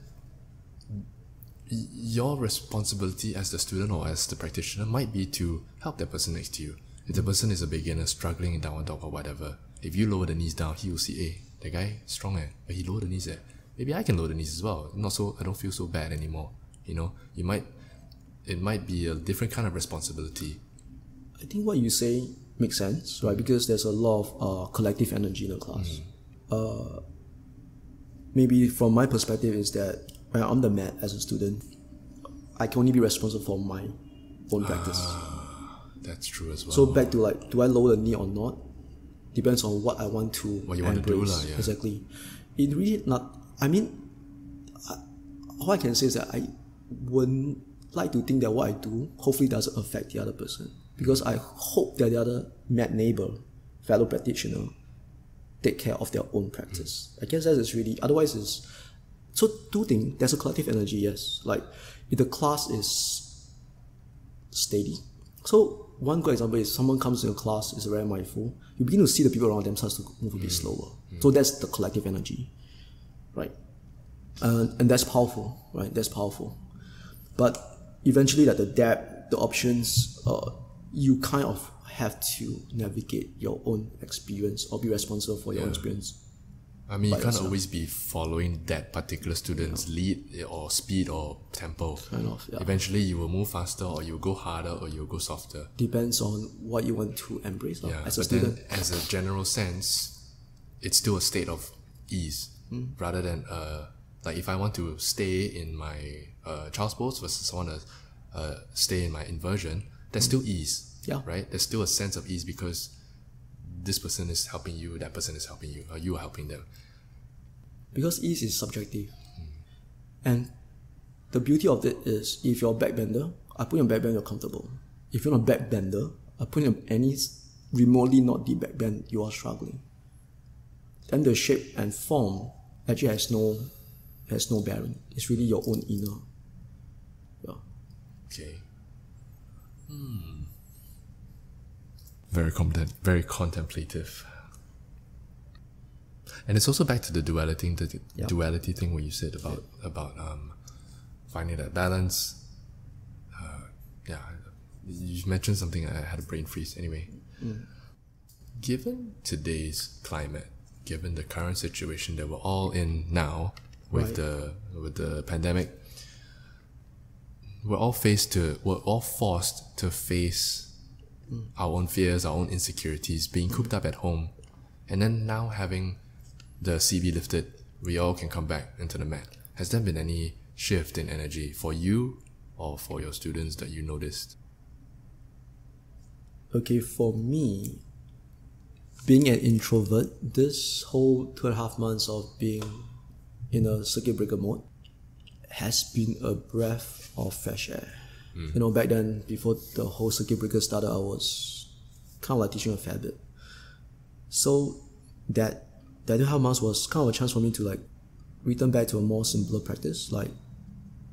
your responsibility as the student or as the practitioner might be to help that person next to you. If the person is a beginner struggling in downward dog or whatever, if you lower the knees down, he will see, hey, that guy strong eh, but he lowered the knees eh. Maybe I can lower the knees as well. Not so I don't feel so bad anymore. You know, you might it might be a different kind of responsibility. I think what you say makes sense, right? Because there's a lot of uh, collective energy in the class. Uh, maybe from my perspective is that when I'm the mat as a student, I can only be responsible for my own practice. That's true as well. So back to like, do I lower the knee or not? Depends on what I want to What you want to do embrace. lah, yeah. Exactly. It really not. I mean, I, all I can say is that I wouldn't like to think that what I do hopefully doesn't affect the other person because I hope that the other mad neighbor, fellow practitioner, take care of their own practice. Mm. I guess that is really otherwise is so two things. There's a collective energy, yes. Like if the class is steady. So one good example is someone comes to your class is very mindful. You begin to see the people around them starts to move a bit mm. slower. Mm. So that's the collective energy, right? Uh, and that's powerful, right? That's powerful. But eventually, like the debt, the options, uh, you kind of have to navigate your own experience or be responsible for your own experience. I mean, you can't yourself. always be following that particular student's lead or speed or tempo. Kind of, yeah. Eventually, you will move faster, or you'll go harder, or you'll go softer. Depends on what you want to embrace lah, Yeah, as a but student. then as a general sense, it's still a state of ease Hmm. rather than uh, like if I want to stay in my uh, child's pose versus I want to uh, stay in my inversion, there's still ease. Yeah. Right. There's still a sense of ease because this person is helping you, that person is helping you, or you are helping them. because ease is subjective. And the beauty of it is if you're a backbender, I put you on backbend, you're comfortable. If you're not a backbender, I put you on any remotely not deep backbend, you are struggling. Then the shape and form actually has no has no bearing. It's really your own inner. Yeah. Okay. Hmm. Very content, very contemplative. And it's also back to the duality, the Yeah. duality thing where you said about about um, finding that balance. Uh, yeah, you mentioned something. I had a brain freeze. Anyway, given today's climate, given the current situation that we're all in now with Right. the with the pandemic, we're all faced to we're all forced to face our own fears, our own insecurities, being cooped up at home, and then now having the CB lifted, we all can come back into the mat. Has there been any shift in energy for you or for your students that you noticed? Okay, for me, being an introvert, this whole two and a half months of being in a circuit breaker mode has been a breath of fresh air. Hmm. You know, back then, before the whole circuit breaker started, I was kind of like teaching a fair bit. So that that two and a half months was kind of a chance for me to like return back to a more simpler practice, like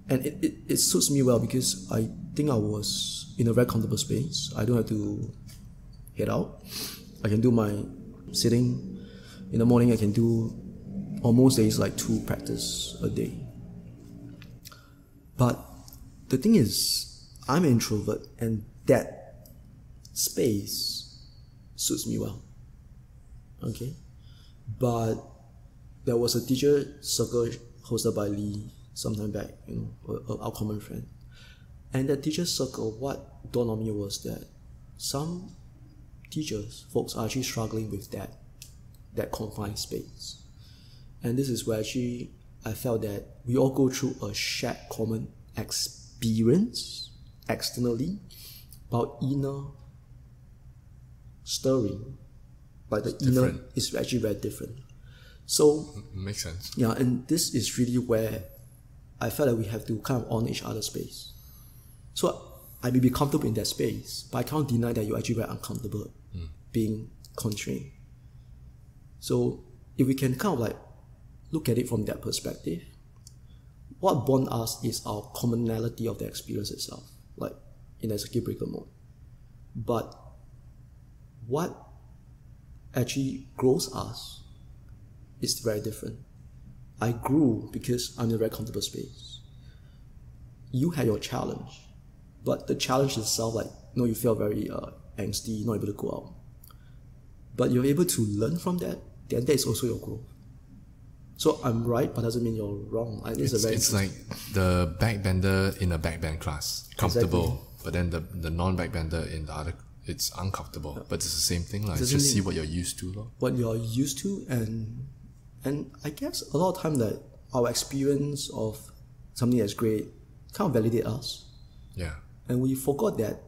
and it, it, it suits me well because I think I was in a very comfortable space. I don't have to head out. I can do my sitting in the morning. I can do on most days like two practice a day. But the thing is, I'm an introvert, and that space suits me well. Okay, but there was a teacher circle hosted by Leigh sometime back, you know, our common friend. And that teacher circle, what dawned on me was that some teachers, folks, are actually struggling with that, that confined space. And this is where actually I felt that we all go through a shared common experience externally, but inner stirring, like the inner different. is actually very different. So Makes sense. yeah, and this is really where I felt that we have to kind of honor each other's space. So I may be comfortable in that space, but I can't deny that you're actually very uncomfortable being constrained. So if we can kind of like look at it from that perspective, what bond us is our commonality of the experience itself, like in a circuit breaker mode. But what actually grows us is very different. I grew because I'm in a very comfortable space. You had your challenge, but the challenge itself, like, you know, you feel very uh, angsty, not able to go out. But you're able to learn from that, then that is also your growth. So I'm right, but doesn't mean you're wrong. It's, It's, it's like the backbender in a backbend class. Comfortable. But then the, the non backbender in the other, it's uncomfortable. But it's the same thing. Like, It's just see what you're used to. lor. what you're used to and and I guess a lot of time that our experience of something that's great kind of validate us. Yeah. And we forgot that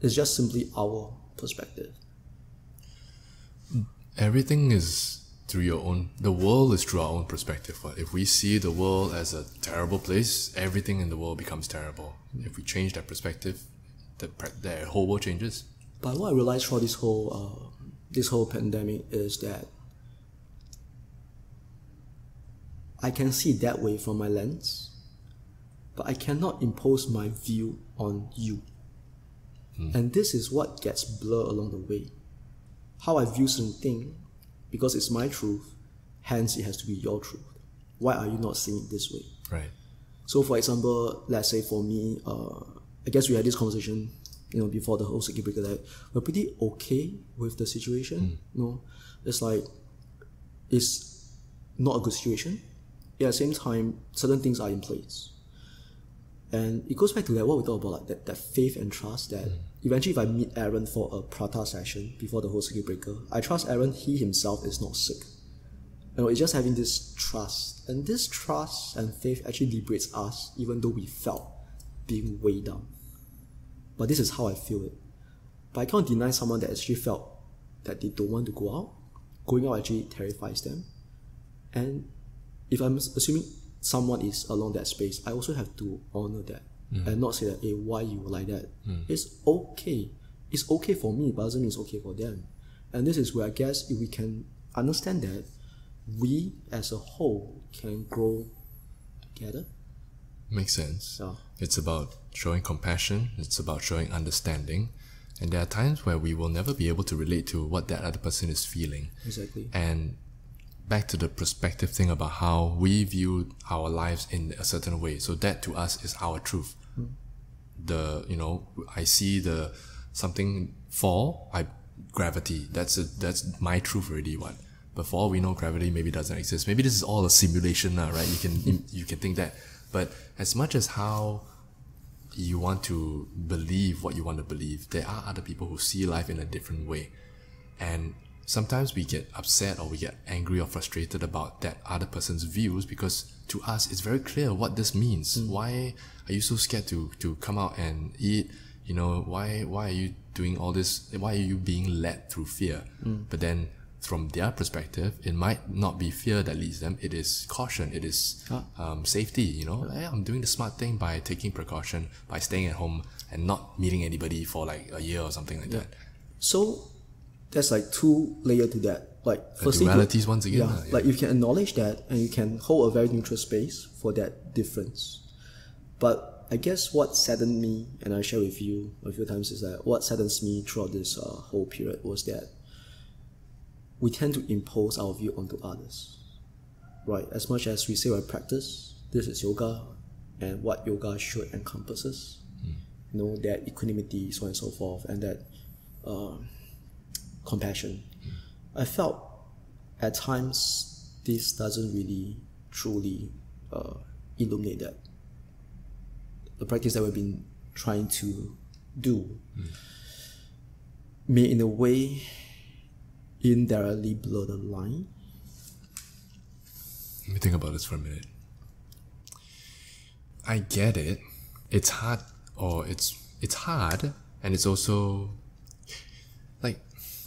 it's just simply our perspective. Everything is through your own, the world is through our own perspective. If we see the world as a terrible place, everything in the world becomes terrible. If we change that perspective, the, the whole world changes. But what I realized throughout this whole uh, this whole pandemic is that I can see that way from my lens, but I cannot impose my view on you. And this is what gets blurred along the way. How I view certain thing, because it's my truth, hence it has to be your truth. Why are you not seeing it this way? Right. So, for example, let's say for me, uh, I guess we had this conversation, you know, before the whole circuit breaker that we're pretty okay with the situation. You know, it's like it's not a good situation. Yet at the same time, certain things are in place. And it goes back to that what we talked about, like that, that faith and trust that eventually if I meet Aaron for a prata session before the whole circuit breaker, I trust Aaron he himself is not sick. You know, it's just having this trust. And this trust and faith actually liberates us even though we felt being weighed down. But this is how I feel it. But I can't deny someone that actually felt that they don't want to go out. Going out actually terrifies them. And if I'm assuming someone is along that space, I also have to honor that Mm. and not say that, hey, why you like that? Mm. It's okay. It's okay for me, but doesn't mean it's okay for them. And this is where I guess if we can understand that, we as a whole can grow together. Makes sense. Yeah. It's about showing compassion, it's about showing understanding. And there are times where we will never be able to relate to what that other person is feeling. Exactly. And back to the perspective thing about how we view our lives in a certain way. So that to us is our truth. The you know, I see the something fall, I gravity. That's a, that's my truth already. What? But for we know, gravity maybe doesn't exist. Maybe this is all a simulation now, right? You can you can think that. But as much as how you want to believe what you want to believe, there are other people who see life in a different way. And sometimes we get upset or we get angry or frustrated about that other person's views because to us it's very clear what this means. Mm. Why are you so scared to, to come out and eat? You know, why why are you doing all this? Why are you being led through fear? Mm. But then from their perspective, it might not be fear that leads them. It is caution. It is ah. um, safety. You know, Hey, I'm doing the smart thing by taking precaution, by staying at home and not meeting anybody for like a year or something like that. So there's like two layer to that. Like firstly, dualities once again, Yeah, yeah. like you can acknowledge that and you can hold a very neutral space for that difference. But I guess what saddened me, and I share with you a few times, is that what saddens me throughout this uh, whole period was that we tend to impose our view onto others. Right, as much as we say we practice, this is yoga, and what yoga should encompasses, you know, that equanimity, so on and so forth, and that uh, compassion. I felt at times this doesn't really truly uh, illuminate that. The practice that we've been trying to do may, in a way, indirectly blur the line. Let me think about this for a minute. I get it. It's hard, or it's it's hard, and it's also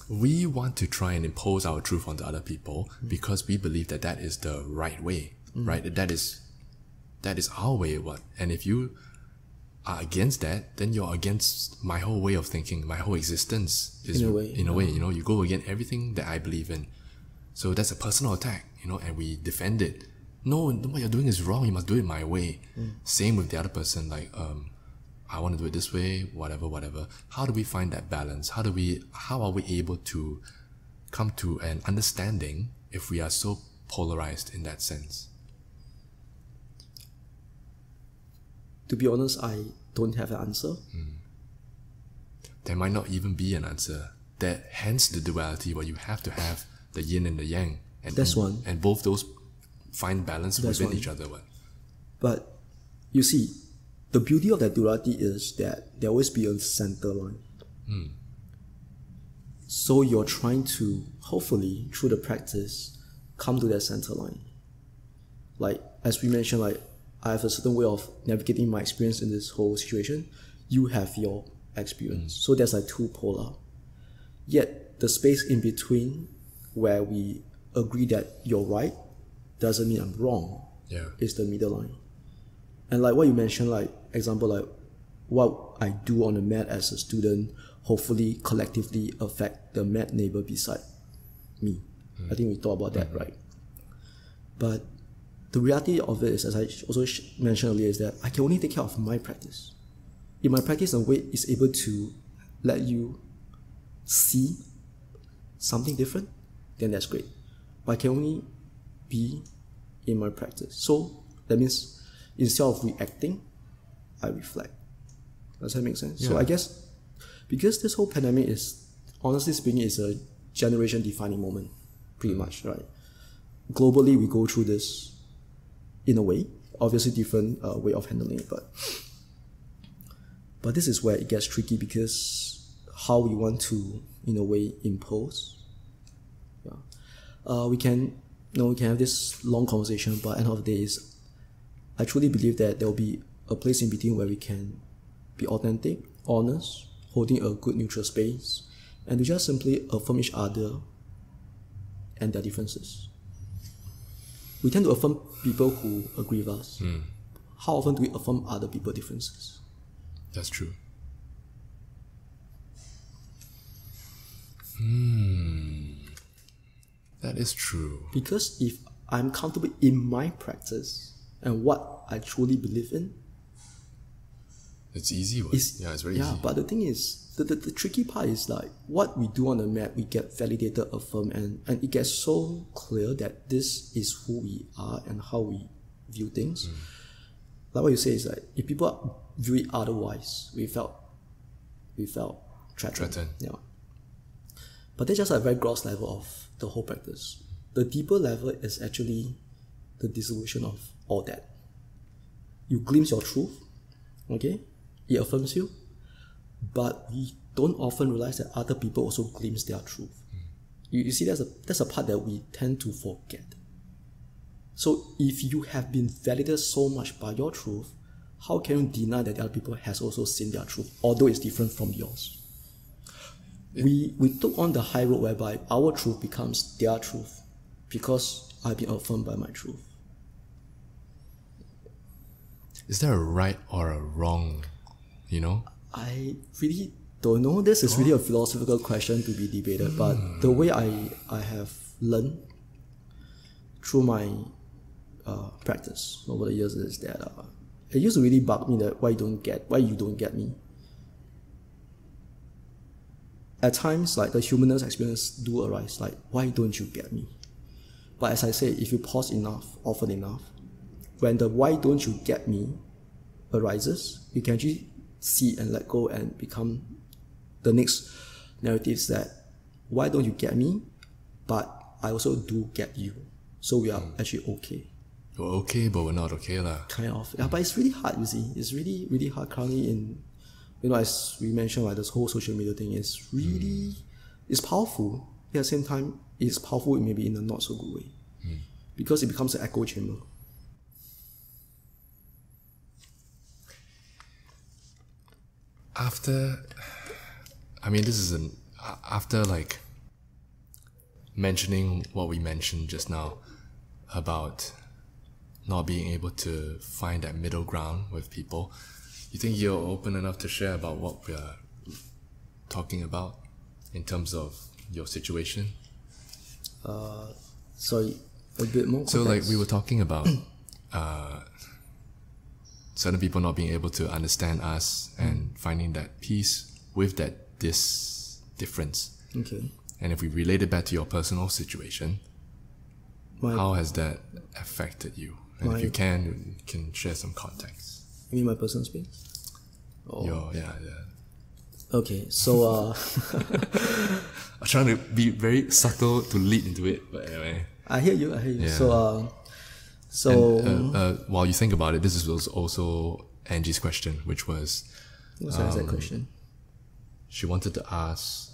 we want to try and impose our truth onto other people because we believe that that is the right way, right? That that is that is our way. What? And if you are against that, then you're against my whole way of thinking, my whole existence. Is, In a way, in a way, you know, you go against everything that I believe in. So that's a personal attack, you know, and we defend it. No, what you're doing is wrong. You must do it my way. Same with the other person. Like, um, I want to do it this way. Whatever, whatever. How do we find that balance? How do we? How are we able to come to an understanding if we are so polarized in that sense? To be honest, I don't have an answer. Hmm. There might not even be an answer. That hence the duality where you have to have the yin and the yang, and That's and, one. and both those find balance That's within one. each other. What? But you see, the beauty of that duality is that there always be a center line. Hmm. So you're trying to hopefully through the practice come to that center line. Like as we mentioned, like I have a certain way of navigating my experience in this whole situation. You have your experience. Hmm. So there's like two polar. Yet the space in between where we agree that you're right doesn't mean I'm wrong Yeah. is the middle line. And like what you mentioned, like example, like what I do on the mat as a student, hopefully collectively affect the mat neighbor beside me. I think we thought about that, mm-hmm. right? But the reality of it is, as I also mentioned earlier, is that I can only take care of my practice. If my practice and weight is able to let you see something different, then that's great. But I can only be in my practice. So that means instead of reacting, I reflect. Does that make sense? So I guess because this whole pandemic is, honestly speaking, is a generation defining moment, pretty much, right? Globally, we go through this in a way, obviously different uh, way of handling it, but but this is where it gets tricky because how we want to, in a way, impose. Yeah, uh, we can, you know, we can have this long conversation, but end of the day is, I truly believe that there will be a place in between where we can be authentic, honest, holding a good neutral space, and to just simply affirm each other and their differences. We tend to affirm people who agree with us. How often do we affirm other people's differences? That's true. Hmm. That is true. Because if I'm comfortable in my practice and what I truly believe in, It's easy. What? is yeah, it's very yeah. easy. But the thing is, the, the, the tricky part is like what we do on the map, we get validated, affirmed, and and it gets so clear that this is who we are and how we view things. Hmm. Like what you say is like if people view it otherwise, we felt we felt threatened. Threatened. Yeah. But that's just a very gross level of the whole practice. The deeper level is actually the dissolution of all that. You glimpse your truth, okay? It affirms you, but we don't often realize that other people also glimpse their truth. Hmm. You, you see, that's a, that's a part that we tend to forget. So if you have been validated so much by your truth, how can you deny that other people has also seen their truth, although it's different from yours? we we took on the high road whereby our truth becomes their truth because I've been affirmed by my truth. Is there a right or a wrong? You know? I really don't know. This is really a philosophical question to be debated, but the way I, I have learned through my uh, practice over the years is that uh, it used to really bug me that why you don't get why you don't get me. At times, like the humanness experience do arise, like why don't you get me? But as I say, if you pause enough, often enough, when the why don't you get me arises, you can actually see and let go and become the next narratives that why don't you get me? But I also do get you. So we are hmm. actually okay. We're okay, but we're not okay, lah. Kind of. Yeah, but it's really hard, you see. It's really, really hard currently in you know, as we mentioned, like this whole social media thing is really hmm. it's powerful. At the same time, it's powerful maybe in a not so good way. Hmm. Because it becomes an echo chamber. After i mean this is an after like mentioning what we mentioned just now about not being able to find that middle ground with people you think you're open enough to share about what we're talking about in terms of your situation Uh Sorry, a bit more. so like we were talking about uh, certain people not being able to understand us and finding that peace with that this difference Okay. and if we relate it back to your personal situation My, how has that affected you and if you can you can share some context you mean my personal space? Oh. your yeah yeah Okay, so uh, i'm trying to be very subtle to lead into it but anyway I hear you. I hear you. Yeah. So uh, so uh, uh, while you think about it this was also angie's question which was what's the um, exact question? she wanted to ask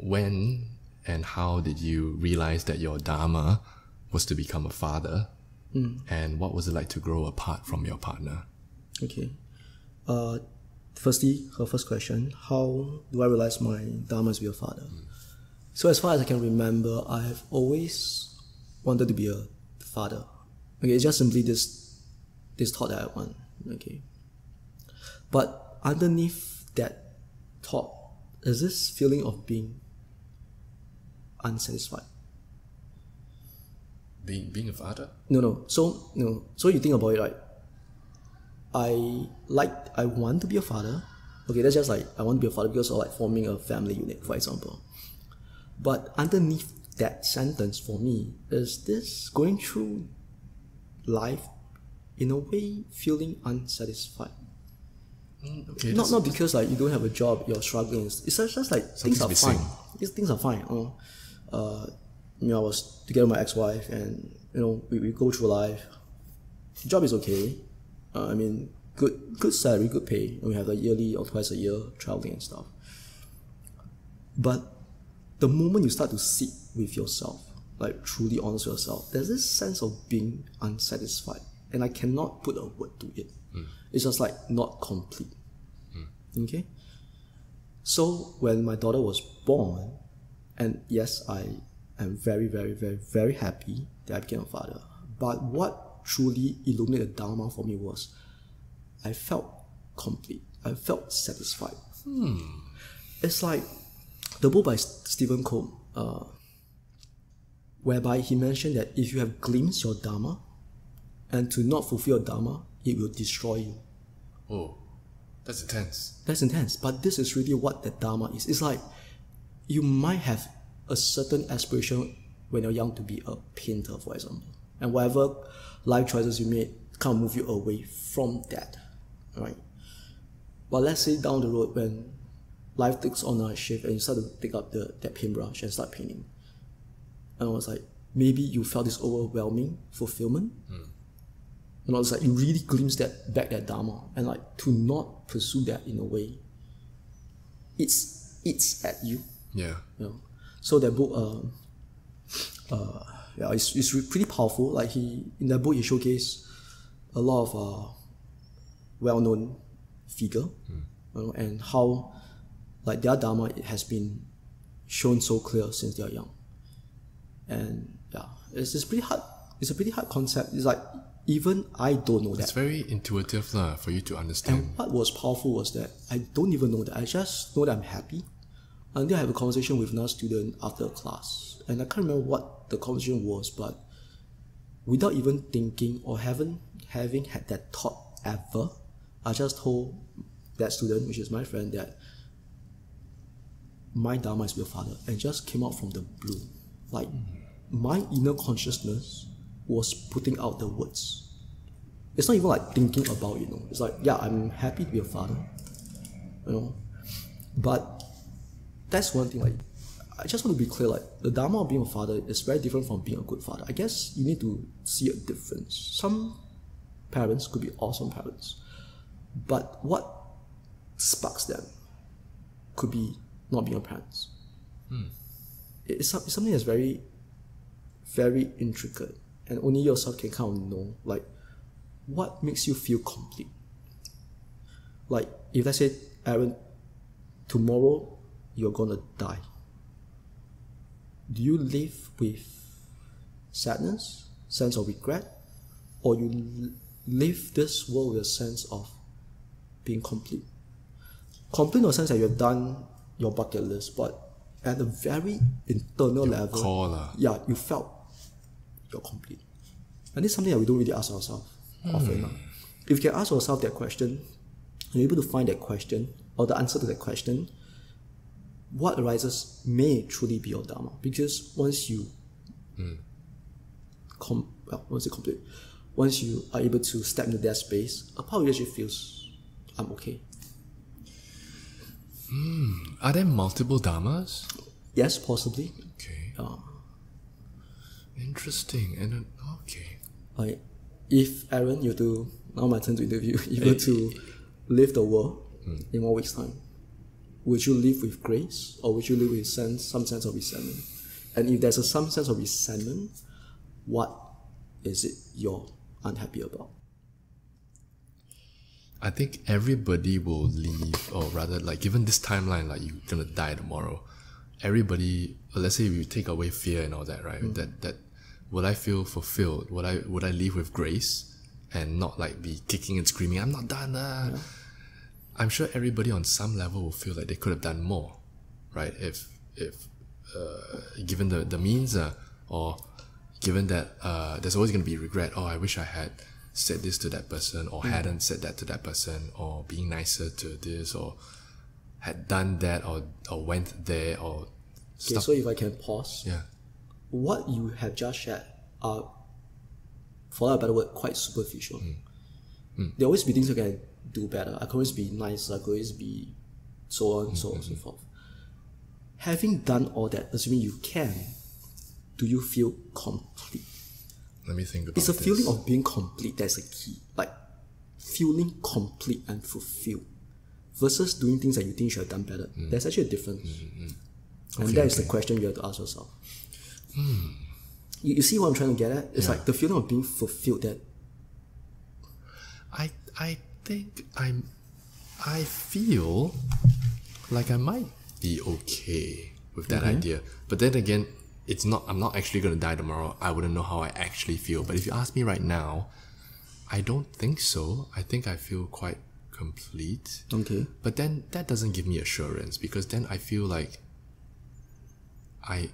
when and how did you realize that your dharma was to become a father and what was it like to grow apart from your partner Okay. Uh, firstly, her first question: How do I realize my dharma is to be a father? So as far as I can remember, I have always wanted to be a father. Okay, it's just simply this this thought that I want. Okay. But underneath that thought is this feeling of being unsatisfied. being being a father No, no. So no. So you think about it, right? I like. I want to be a father. Okay, that's just like I want to be a father because of like forming a family unit, for example. But underneath that sentence for me is this going through life in a way feeling unsatisfied. Okay, not not because like you don't have a job, you're struggling. It's just, just like things are missing. fine. These things are fine. You know, uh, you know, I was together with my ex-wife, and you know, we, we go through life. Job is okay. Uh, I mean, good good salary, good pay. And we have a yearly or twice a year traveling and stuff. But the moment you start to sit with yourself, like truly honest with yourself, there's this sense of being unsatisfied, and I cannot put a word to it. Hmm. It's just like not complete. Hmm. Okay. So when my daughter was born, and yes, I am very, very, very, very happy that I became a father. But what truly illuminated the Dharma for me was I felt complete. I felt satisfied. Hmm. It's like the book by Stephen Cope, uh, whereby he mentioned that if you have glimpsed your Dharma and to not fulfill your Dharma, it will destroy you. Oh, that's intense. That's intense, but this is really what the Dharma is. It's like you might have a certain aspiration when you're young to be a painter, for example, and whatever life choices you made can't move you away from that, right? But let's say down the road when life takes on a shift and you start to pick up the that paintbrush and start painting, and I was like, maybe you felt this overwhelming fulfillment. And I was like you really glimpse that back that dharma, and like to not pursue that in a way, it's it's at you. Yeah. You know? So that book, um, uh, yeah, it's, it's re- pretty powerful. Like he in that book, he showcased a lot of uh, well-known figure, you know, and how like their dharma it has been shown so clear since they are young. And yeah, it's, it's pretty hard. It's a pretty hard concept. It's like even I don't know that. It's very intuitive lah, for you to understand. And what was powerful was that I don't even know that. I just know that I'm happy. And then I have a conversation with another student after a class. And I can't remember what the conversation was, but without even thinking or having having had that thought ever, I just told that student, which is my friend, that my Dharma is your father. And just came out from the blue. Like mm-hmm. My inner consciousness was putting out the words. It's not even like thinking about you know. It's like yeah i'm happy to be a father you know. But that's one thing like i just want to be clear like the dharma of being a father is very different from being a good father. I guess you need to see a difference. Some parents could be awesome parents but what sparks them could be not being a parent hmm. it's, it's something that's very very intricate and only yourself can kind of know like what makes you feel complete? Like if let's say aaron tomorrow you're gonna die do you live with sadness sense of regret or you live this world with a sense of being complete? Complete in the sense that you have done your bucket list but at a very internal level yeah, you felt you're complete. And this is something that we don't really ask ourselves often. Hmm. enough. If you can ask yourself that question, and you're able to find that question or the answer to that question, what arises may truly be your Dharma. Because once you hmm. com- well, once you complete, once you are able to step into that space, a part of you actually feels I'm okay. Hmm. Are there multiple dharmas? Yes, possibly. Okay. Uh, Interesting. And okay. like if Aaron you to now my turn to interview if you were eh. to leave the world hmm. in one week's time would you live with grace or would you live with sense some sense of resentment and if there's a some sense of resentment what is it you're unhappy about I think everybody will leave, or rather, like given this timeline, like you're gonna die tomorrow. Everybody, let's say if you take away fear and all that, right? Hmm. That that would I feel fulfilled? Would I would I leave with grace and not like be kicking and screaming? I'm not done. ah." I'm sure everybody on some level will feel like they could have done more, right? If if uh, given the the means, uh, or given that uh, there's always going to be regret. Oh, I wish I had said this to that person, or hadn't said that to that person, or being nicer to this, or had done that, or or went there, or okay stuff. so if I can pause yeah, what you have just shared are for lack of a better word quite superficial mm. Mm. There always be things I can do better. I can always be nicer. I can always be so on, mm, so on, and so forth. Having done all that, assuming you can, do you feel complete? Let me think about It's a this. feeling of being complete that's a key. Like feeling complete and fulfilled versus doing things that you think you should have done better. There's actually a difference. and that is the question you have to ask yourself. You, you see what I'm trying to get at? It's like the feeling of being fulfilled that I I think I'm I feel like I might be okay with that idea. But then again, it's not I'm not actually gonna die tomorrow. I wouldn't know how I actually feel. But if you ask me right now, I don't think so. I think I feel quite complete. okay. But then that doesn't give me assurance because then I feel like I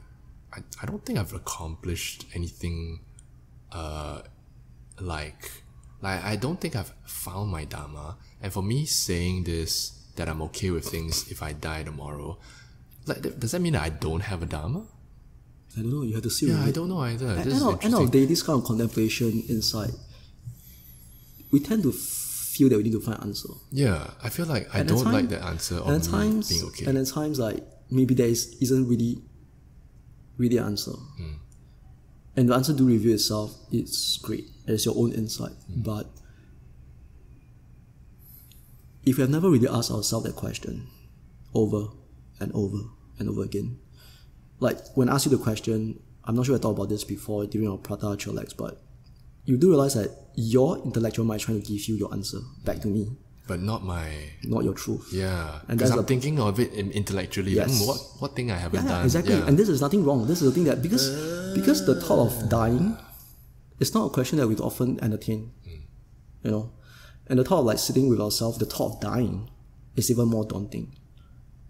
I, I don't think I've accomplished anything uh like like I don't think I've found my dharma. And for me saying this that I'm okay with things if I die tomorrow, like th- does that mean that I don't have a dharma? I don't know, you have to see Yeah, I don't know either. At This end end of the day, this kind of contemplation inside, we tend to feel that we need to find answer. Yeah, I feel like I don't time- like the answer of times, being okay. and at times, like maybe there is isn't really, really an answer. Hmm. And the answer do reveal itself. It's great. It's your own insight. Hmm. But if we have never really asked ourselves that question, over and over and over again, like when I ask you the question, I'm not sure I thought about this before during our Prata Chillax, but you do realize that your intellectual mind is trying to give you your answer back to me, but not my not your truth. yeah. And Because I'm a- thinking of it intellectually. Yes. "Hmm, what what thing I haven't Yeah, done? exactly. Yeah. And this is nothing wrong. This is the thing that because because the thought of dying is not a question that we often entertain. You know? And the thought of like sitting with ourselves, the thought of dying is even more daunting.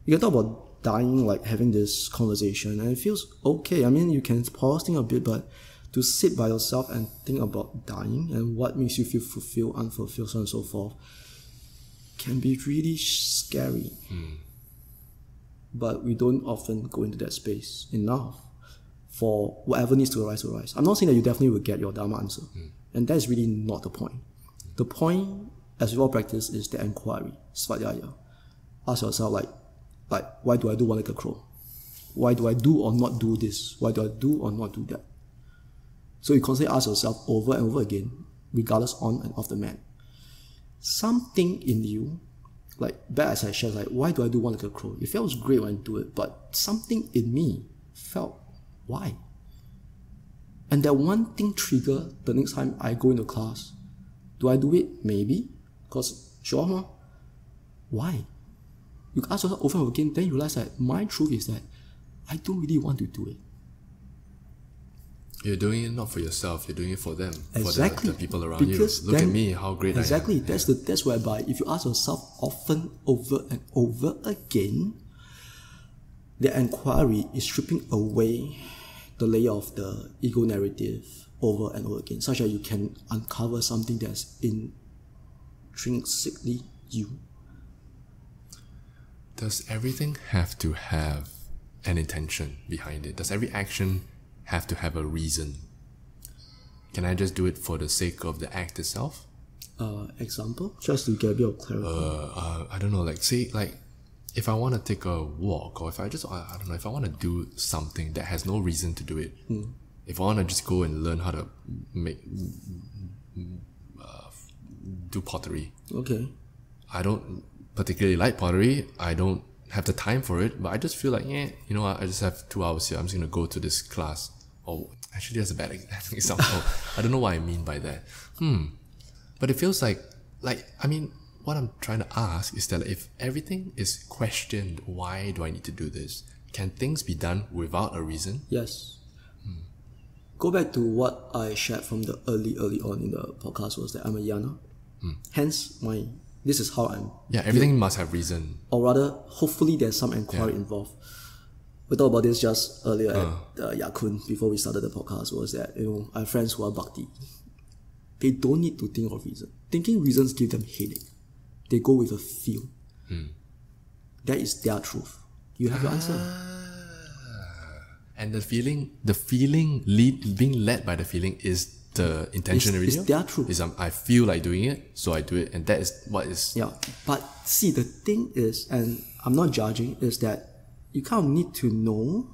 You can talk about dying like having this conversation and it feels okay. I mean you can pause think a bit, but to sit by yourself and think about dying and what makes you feel fulfilled, unfulfilled, so on and so forth can be really scary but we don't often go into that space enough for whatever needs to arise to arise. I'm not saying that you definitely will get your Dharma answer, and that's really not the point. The point, as we all practice, is the inquiry, svadhyaya. Ask yourself, like, like, why do I do one like a crow? Why do I do or not do this? Why do I do or not do that? So you constantly ask yourself over and over again, regardless on and off the mat. Something in you like back as I shared, like why do I do one like a crow? It feels great when I do it, but something in me felt why? And that one thing trigger the next time I go into class. Do I do it? Maybe. Because sure huh? Why? You ask yourself over and over again, then you realize that my truth is that I don't really want to do it. You're doing it not for yourself. You're doing it for them, Exactly. for the, the people around Because you. Look at me, how great Exactly. I am. Exactly. That's the that's whereby if you ask yourself often over and over again, the inquiry is stripping away the layer of the ego narrative over and over again, such that you can uncover something that's intrinsically you. Does everything have to have an intention behind it? Does every action have to have a reason? Can I just do it for the sake of the act itself? Uh, example, just to get a bit of clarity. Uh, uh, I don't know, like say like if I want to take a walk or if I just I, I don't know if I want to do something that has no reason to do it. If I want to just go and learn how to make uh, do pottery, okay. I don't particularly like pottery. I don't have the time for it, but I just feel like, yeah, you know what? I just have two hours here. I'm just gonna go to this class. Oh, actually, that's a bad example. I don't know what I mean by that. Hmm. But it feels like, like I mean, what I'm trying to ask is that if everything is questioned, why do I need to do this? Can things be done without a reason? Yes. Hmm. Go back to what I shared from the early, early on in the podcast was that I'm a jnana. Hmm. Hence, my this is how I'm, Yeah, everything must have reason. or rather, hopefully there's some inquiry involved. We talked about this just earlier at uh, Ya Kun before we started the podcast. Was that you know our friends who are bhakti. They don't need to think of reason. Thinking reasons give them headache. They go with a feel. That is their truth. You have your answer. And the feeling, the feeling lead, being led by the feeling is the intention It's- it's their truth. Is um, I feel like doing it, so I do it, and that is what is. Yeah, but see, the thing is, and I'm not judging, is that you kind of need to know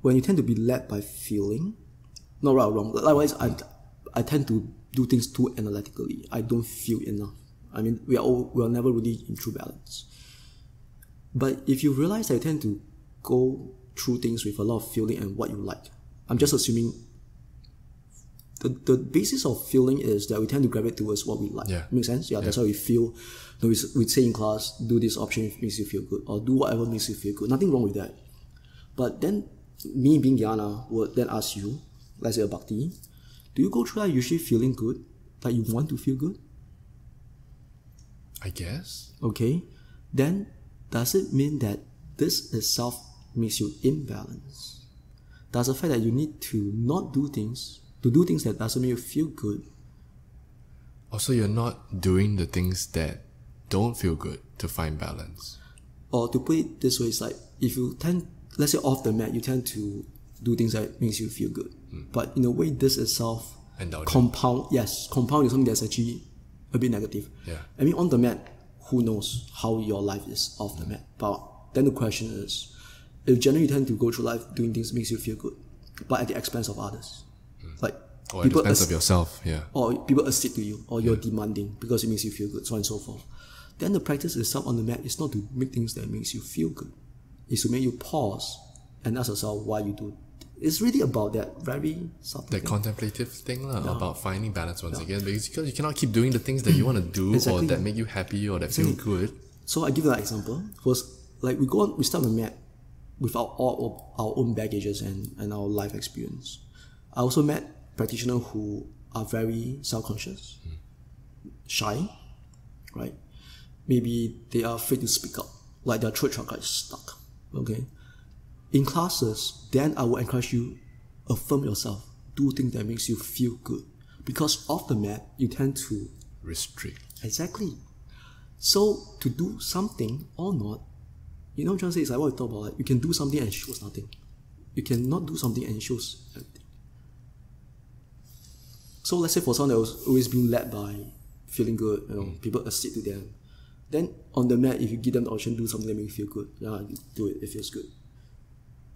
when you tend to be led by feeling, not right or wrong. Likewise, I, I tend to do things too analytically. I don't feel enough. I mean, we are all, we are never really in true balance. But if you realize that you tend to go through things with a lot of feeling and what you like, I'm just assuming the, the basis of feeling is that we tend to gravitate towards what we like. Yeah. Makes sense? Yeah, that's how we feel. You know, we, we say in class, do this option if it makes you feel good, or do whatever makes you feel good. Nothing wrong with that. But then, me being Jnana would then ask you, let's say a bhakti, do you go through that usually feeling good? That you want to feel good? I guess. Okay. Then, does it mean that this itself makes you imbalanced? Does the fact that you need to not do things, to do things that doesn't make you feel good, Also, you're not doing the things that don't feel good to find balance. or to put it this way, it's like if you tend, let's say off the mat, you tend to do things that makes you feel good. Hmm. But in a way, this itself Indulgent. compound, yes, compound is something that's actually a bit negative. Yeah. I mean, on the mat, who knows how your life is off the mat? But then the question is, if generally you tend to go through life doing things that makes you feel good, but at the expense of others, Mm. like Or at the expense of yourself, yeah. or people accede to you, or you're demanding because it makes you feel good, so on and so forth. Then the practice itself on the mat is not to make things that makes you feel good. It's to make you pause and ask yourself why you do. It's really about that very subtle That thing. contemplative thing lah, about finding balance once again because you cannot keep doing the things that you want to do Exactly. or that make you happy or that feel good. So I give you an example. First, like we go on, we start on the mat without all of our own baggages and, and our life experience. I also met practitioners who are very self-conscious, shy, right? Maybe they are afraid to speak up, like their throat chakra is stuck. Okay. In classes, then I will encourage you affirm yourself, do things that makes you feel good, because off the mat you tend to Restrict. Exactly. So to do something or not, you know what I'm trying to say? It's like what we talk about. Like you can do something and it shows nothing. You cannot do something and it shows. So let's say for someone that was always being led by feeling good, you know, mm. people accede to them. Then on the mat, if you give them the option, to do something that makes you feel good. Yeah, do it. It feels good.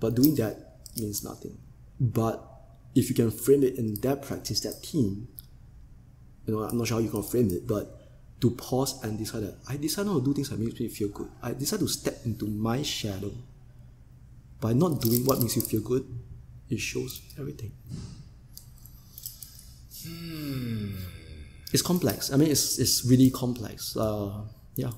But doing that means nothing. But if you can frame it in that practice, that team, you know, I'm not sure how you can frame it, but to pause and decide that I decide not to do things that makes me feel good. I decide to step into my shadow. By not doing what makes you feel good, it shows everything. It's complex. I mean, it's, it's really complex. Uh, yeah.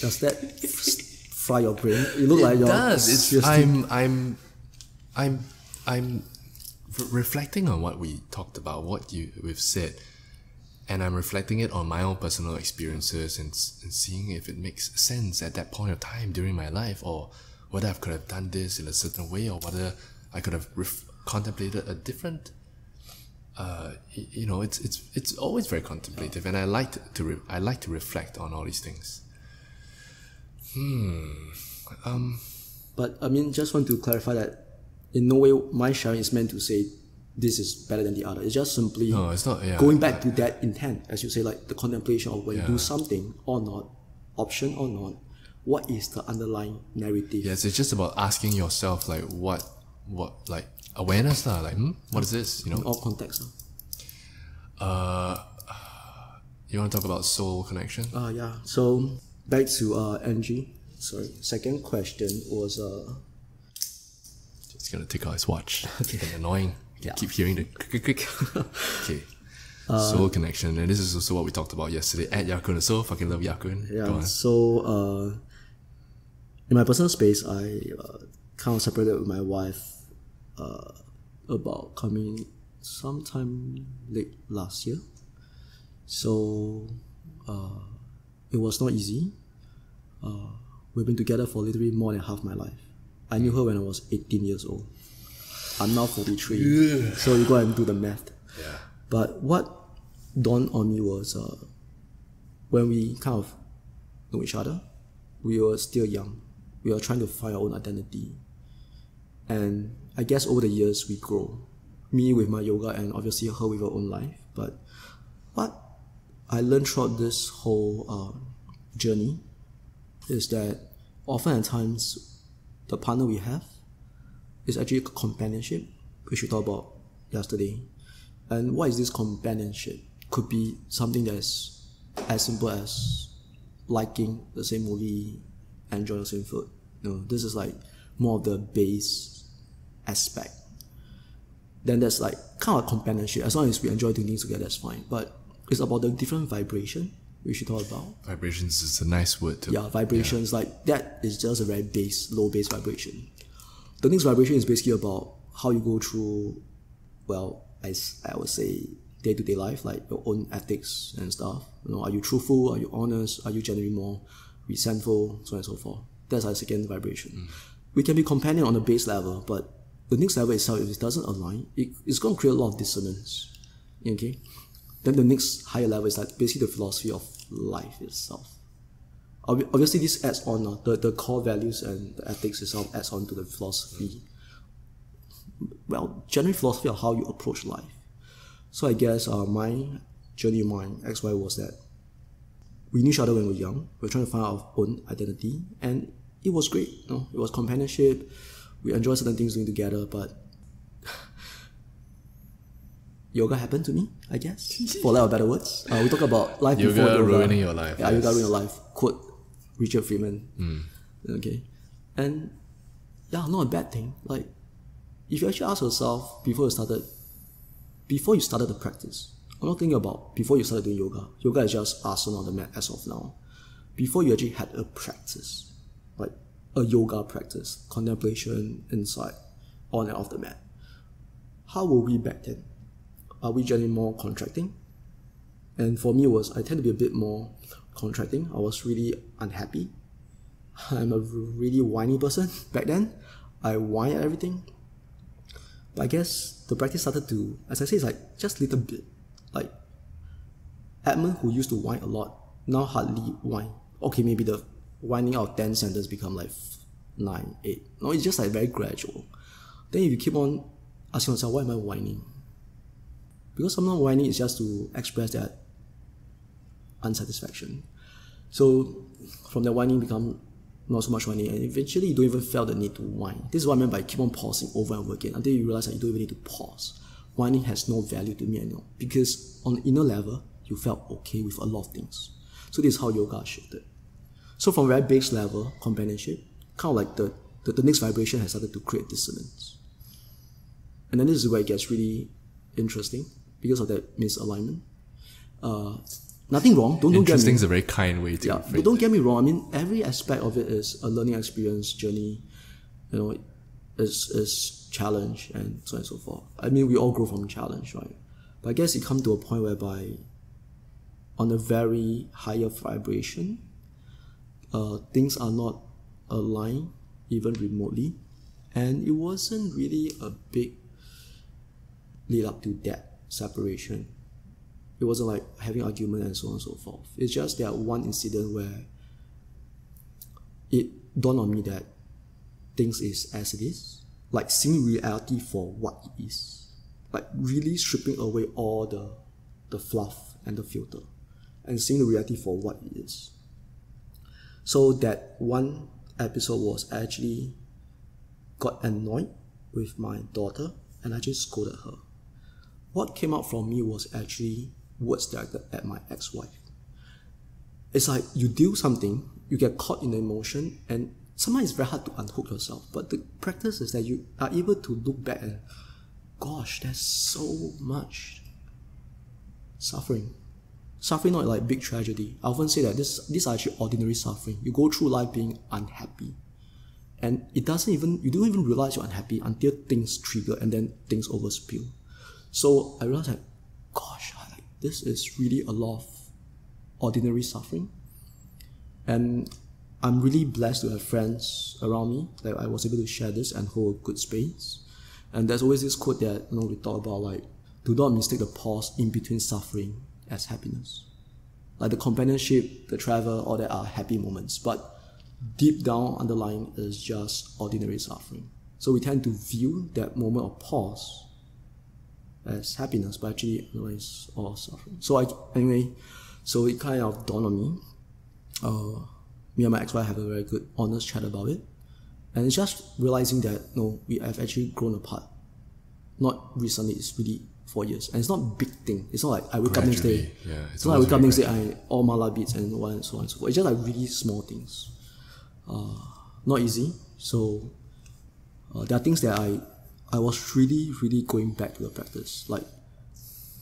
Does that fry your brain? You look like it you're does. It's, I'm, I'm, I'm, I'm re- reflecting on what we talked about, what you we've said, and I'm reflecting it on my own personal experiences and, and seeing if it makes sense at that point of time during my life, or whether I could have done this in a certain way, or whether I could have ref- contemplated a different. Uh, you know, it's it's it's always very contemplative, and I like to, I like to reflect on all these things. Hmm. Um. But I mean, just want to clarify that in no way my sharing is meant to say this is better than the other. It's just simply No, it's not. Yeah, going back to that intent, as you say, like the contemplation of when you do something or not, option or not, what is the underlying narrative? Yes, it's just about asking yourself like what what like awareness lah, like hmm, what is this? You In know, all context. uh, you want to talk about soul connection? Uh, yeah. So back to uh, Angie. Sorry. Second question was uh, He's gonna take out his watch. It's annoying. Yeah. keep hearing the click click click. okay. soul connection, and this is also what we talked about yesterday at Ya Kun. So fucking love Ya Kun. Yeah. So, uh, in my personal space, I uh, kind of separated with my wife uh, about coming sometime late last year. So, uh, it was not easy. Uh, we've been together for literally more than half my life. I knew her when I was 18 years old. I'm now 43. So you go and do the math. Yeah. But what dawned on me was uh, when we kind of know each other, we were still young. We were trying to find our own identity. And I guess over the years we grow. Me with my yoga and obviously her with her own life. But what I learned throughout this whole uh, journey is that often at times the partner we have is actually a companionship, which we talked about yesterday. And what is this companionship? Could be something that's as simple as liking the same movie, enjoying the same food. No, this is like more of the base aspect. Then there's like kind of a companionship. As long as we enjoy doing things together, that's fine. But it's about the different vibration we should talk about. Vibrations is a nice word to Yeah, vibrations like that is just a very base, low base vibration. The next vibration is basically about how you go through, well, as I would say, day to day life, like your own ethics and stuff. You know, are you truthful? Are you honest? Are you generally more resentful? So on and so forth. That's our second vibration. Mm. We can be companion on the base level, but the next level itself, if it doesn't align, it, it's going to create a lot of dissonance. Okay? Then the next higher level is like basically the philosophy of life itself. Obvi- Obviously, this adds on uh, the, the core values and the ethics itself adds on to the philosophy. Well, general philosophy of how you approach life. So I guess uh, my journey, my ex-wife was that we knew each other when we were young. We were trying to find our own identity, and it was great. You know, it was companionship. We enjoyed certain things doing together, but yoga happened to me, I guess, for lack of better words. Uh, we talk about life Yoga before yoga. ruining your life, Yeah, yes. yoga ruining your life. Quote Richard Freeman. Hmm. Okay, and yeah, not a bad thing. Like, if you actually ask yourself before you started, before you started the practice, I'm not thinking about before you started doing yoga. Yoga is just asana on the mat as of now. Before you actually had a practice, a yoga practice, contemplation, insight, on and off the mat. How were we back then? Are we generally more contracting? And for me, was I tend to be a bit more contracting. I was really unhappy. I'm a really whiny person back then. I whine everything. But I guess the practice started to, as I say, it's like just little bit. Like Edmund, who used to whine a lot, now hardly whine. Okay, maybe the whining out 10 sentences become like 9, 8. No, it's just like very gradual. Then if you keep on asking yourself, why am I whining? Because sometimes whining is just to express that unsatisfaction. So from that whining become not so much whining, and eventually you don't even feel the need to whine. This is what I meant by keep on pausing over and over again until you realize that you don't even need to pause. Whining has no value to me anymore because on the inner level you felt okay with a lot of things. So this is how yoga shifted. So from very base level companionship, kind of like the, the, the next vibration has started to create dissonance. And then this is where it gets really interesting because of that misalignment. Uh, nothing wrong. Don't, don't get me Interesting is a very kind way to yeah, but don't get me wrong. I mean, every aspect of it is a learning experience, journey. You know, is is challenge and so on and so forth. I mean, we all grow from challenge, right? But I guess it come to a point whereby, on a very higher vibration, uh, things are not aligned even remotely, and it wasn't really a big lead up to that separation it wasn't like having argument and so on and so forth. It's just that one incident where it dawned on me that things is as it is, like seeing reality for what it is, like really stripping away all the the fluff and the filter, and seeing the reality for what it is. So that one episode was actually got annoyed with my daughter, and I just scolded her what came out from me was actually words directed at my ex-wife. It's like you do something, you get caught in the emotion, and sometimes it's very hard to unhook yourself. But the practice is that you are able to look back and, gosh, there's so much suffering. Suffering not like big tragedy. I often say that this these are actually ordinary suffering. You go through life being unhappy. And it doesn't even you don't even realize you're unhappy until things trigger and then things overspill. So I realized that, gosh, like this is really a lot of ordinary suffering. And I'm really blessed to have friends around me that I was able to share this and hold a good space. And there's always this quote that you know we talk about like, do not mistake the pause in between suffering as happiness. Like the companionship, the travel, all that are happy moments. But deep down underlying is just ordinary suffering. So we tend to view that moment of pause as happiness, but actually analyze all suffering. So I anyway, so it kind of dawned on me. Uh, me and my ex-wife have a very good, honest chat about it, and it's just realizing that no, we have actually grown apart. Not recently; it's really four years, and it's not a big thing. It's not like I wake up next day. Yeah, it's It's not like I wake up next day, I all mala beads and one and so on and so forth. It's just like really small things. Uh, not easy. So uh, there are things that I I was really really going back to the practice. Like,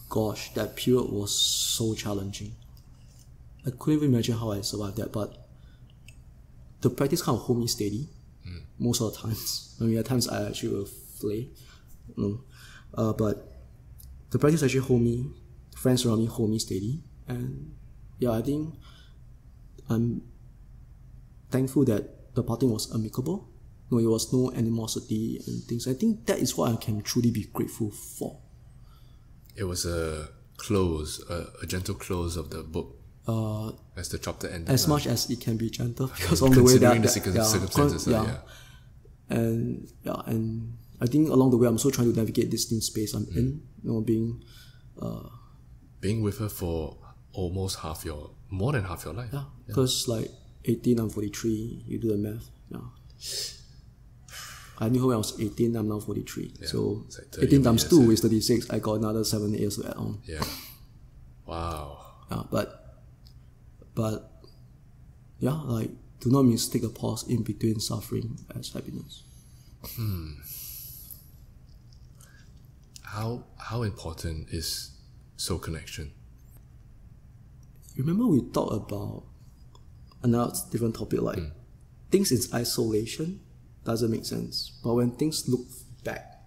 gosh, that period was so challenging. I couldn't even imagine how I survived that, but the practice kind of hold me steady most of the times. I mean, at times I actually will flay, you know. Uh, but the practice actually hold me, friends around me hold me steady, and yeah, I think I'm thankful that the parting was amicable. No, it was no animosity and things. I think that is what I can truly be grateful for. It was a close, a, a gentle close of the book. Uh, As the chapter ended. as much as it can be gentle, because on the way that, the yeah, circumstances, uh, yeah. yeah. and yeah, and I think along the way I'm still trying to navigate this new space I'm in. You know, being uh, Being with her for almost half your, more than half your life. yeah, because like 18, I'm 43. You do the math. Yeah. I knew her when I was 18. I'm now 43. so like 18 times two yeah. is 36. I got another seven years to add on. Yeah. Wow. Yeah, but but yeah, like do not mistake a pause in between suffering as happiness. Hmm. How how important is soul connection? Remember we talked about another different topic like things in isolation doesn't make sense. But when things look back,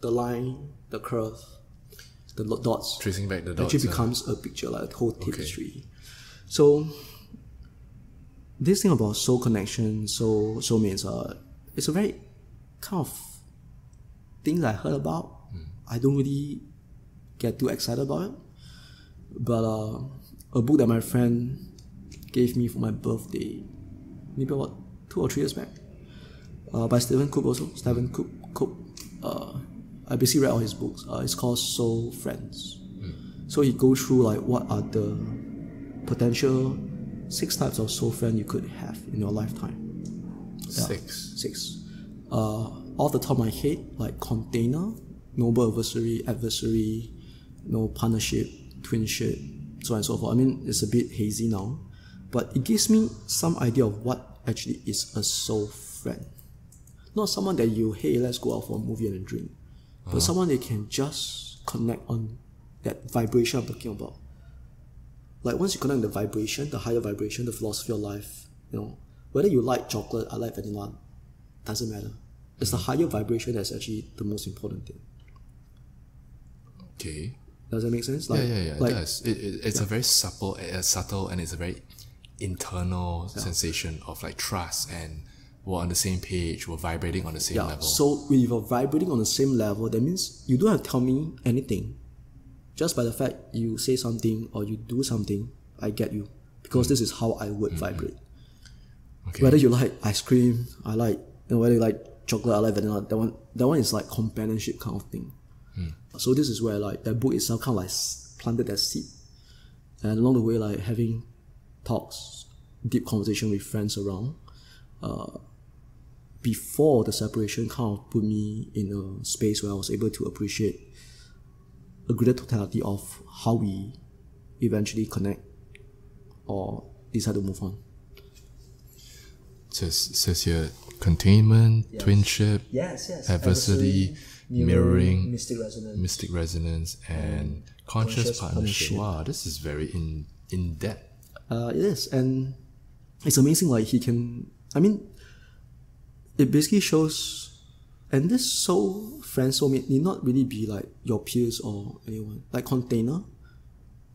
the line, the curve, the dots Tracing back the dots. actually uh, becomes a picture, like a whole tapestry. So this thing about soul connection, soul soulmates, uh, it's a very kind of thing that I heard about. I don't really get too excited about it. But uh, a book that my friend gave me for my birthday, maybe about two or three years back, uh, by Stephen Cook also. Stephen Cook. Cook. Uh, I basically read all his books. Uh, it's called Soul Friends. So he goes through like what are the potential six types of soul friend you could have in your lifetime. Six. Six. Uh, off the top of my head, like container, noble adversary, adversary, no partnership, twinship, so on and so forth. I mean, it's a bit hazy now, but it gives me some idea of what actually is a soul friend. Not someone that you, hey, let's go out for a movie and a drink, but uh-huh. someone that can just connect on that vibration I'm talking about. Like once you connect the vibration, the higher vibration, the philosophy of life, you know, whether you like chocolate, I like vanilla, doesn't matter. It's the higher vibration that's actually the most important thing. Okay. Does that make sense? Yeah, Like, yeah, yeah. Like, it does. It, it, it's a very supple, uh, subtle, and it's a very internal sensation of like trust and we're on the same page, we're vibrating on the same yeah. level. So when you're vibrating on the same level, that means you don't have to tell me anything. Just by the fact you say something or you do something, I get you. Because mm. this is how I would mm-hmm. vibrate. okay. Whether you like ice cream, I like you know, whether you like chocolate, I like vanilla. That one, that one is like companionship kind of thing. So this is where like that book itself kind of like planted that seed, and along the way like having talks, deep conversation with friends around. Uh, before the separation, kind of put me in a space where I was able to appreciate a greater totality of how we eventually connect or decide to move on. says says here containment, twinship, Yes, yes. adversity, mirroring, mystic resonance. mystic resonance, and conscious, conscious partnership. partnership. Wow, this is very in in depth. Uh, it is, and it's amazing. Like he can, I mean, it basically shows, and this soul friend soulmate need not really be like your peers or anyone. Like container,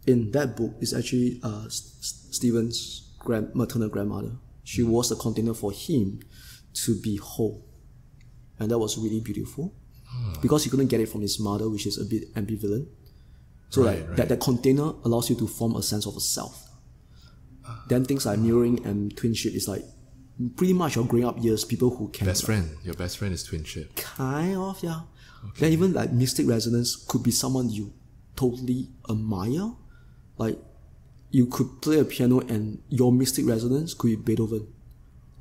in that book is actually uh S- S- Stephen's grand maternal grandmother. She was the container for him to be whole, and that was really beautiful because he couldn't get it from his mother, which is a bit ambivalent. So Right, like right. that, that container allows you to form a sense of a self. Then things like mirroring and twinship is like pretty much your growing up years, people who can Best friend. Your best friend is twinship. kind of yeah. Then even like mystic resonance could be someone you totally admire. Like you could play a piano and your mystic resonance could be Beethoven.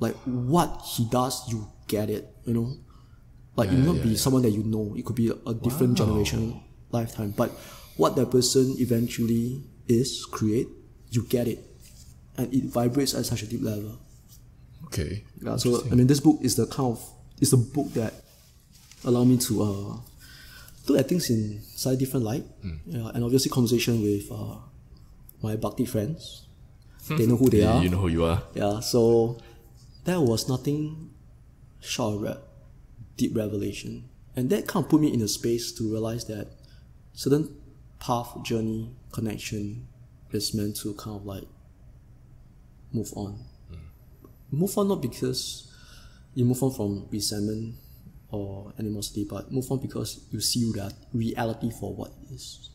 Like what he does, you get it. You know, like it will not be someone that you know. It could be a different generation lifetime. But what that person eventually is, create, you get it, and it vibrates at such a deep level. Okay. Yeah, so I mean, this book is the kind of it's a book that allow me to uh, look at things in slightly different light. Yeah, and obviously conversation with uh, my bhakti friends. they know who they You, are. you know who you are. Yeah, so there was nothing short of deep revelation, and that kind of put me in a space to realize that certain path, journey, connection is meant to kind of like move on. Hmm. Move on not because you move on from resentment or animosity, but move on because you see that reality for what it is.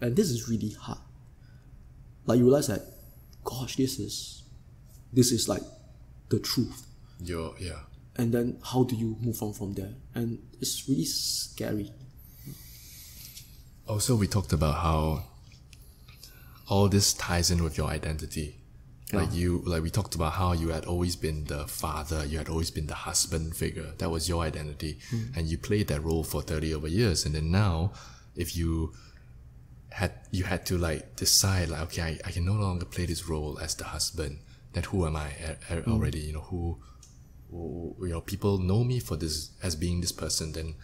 And this is really hard. Like you realize that, gosh, this is this is like the truth. Your yeah. And then how do you move on from there? And it's really scary. Also, we talked about how all this ties in with your identity. Like you, like we talked about how you had always been the father, you had always been the husband figure. That was your identity, hmm. and you played that role for thirty over years. And then now, if you had you had to like decide, like okay, I, I can no longer play this role as the husband. Then who am I eh, eh, hmm. already? You know who, you know, people know me for this as being this person. Then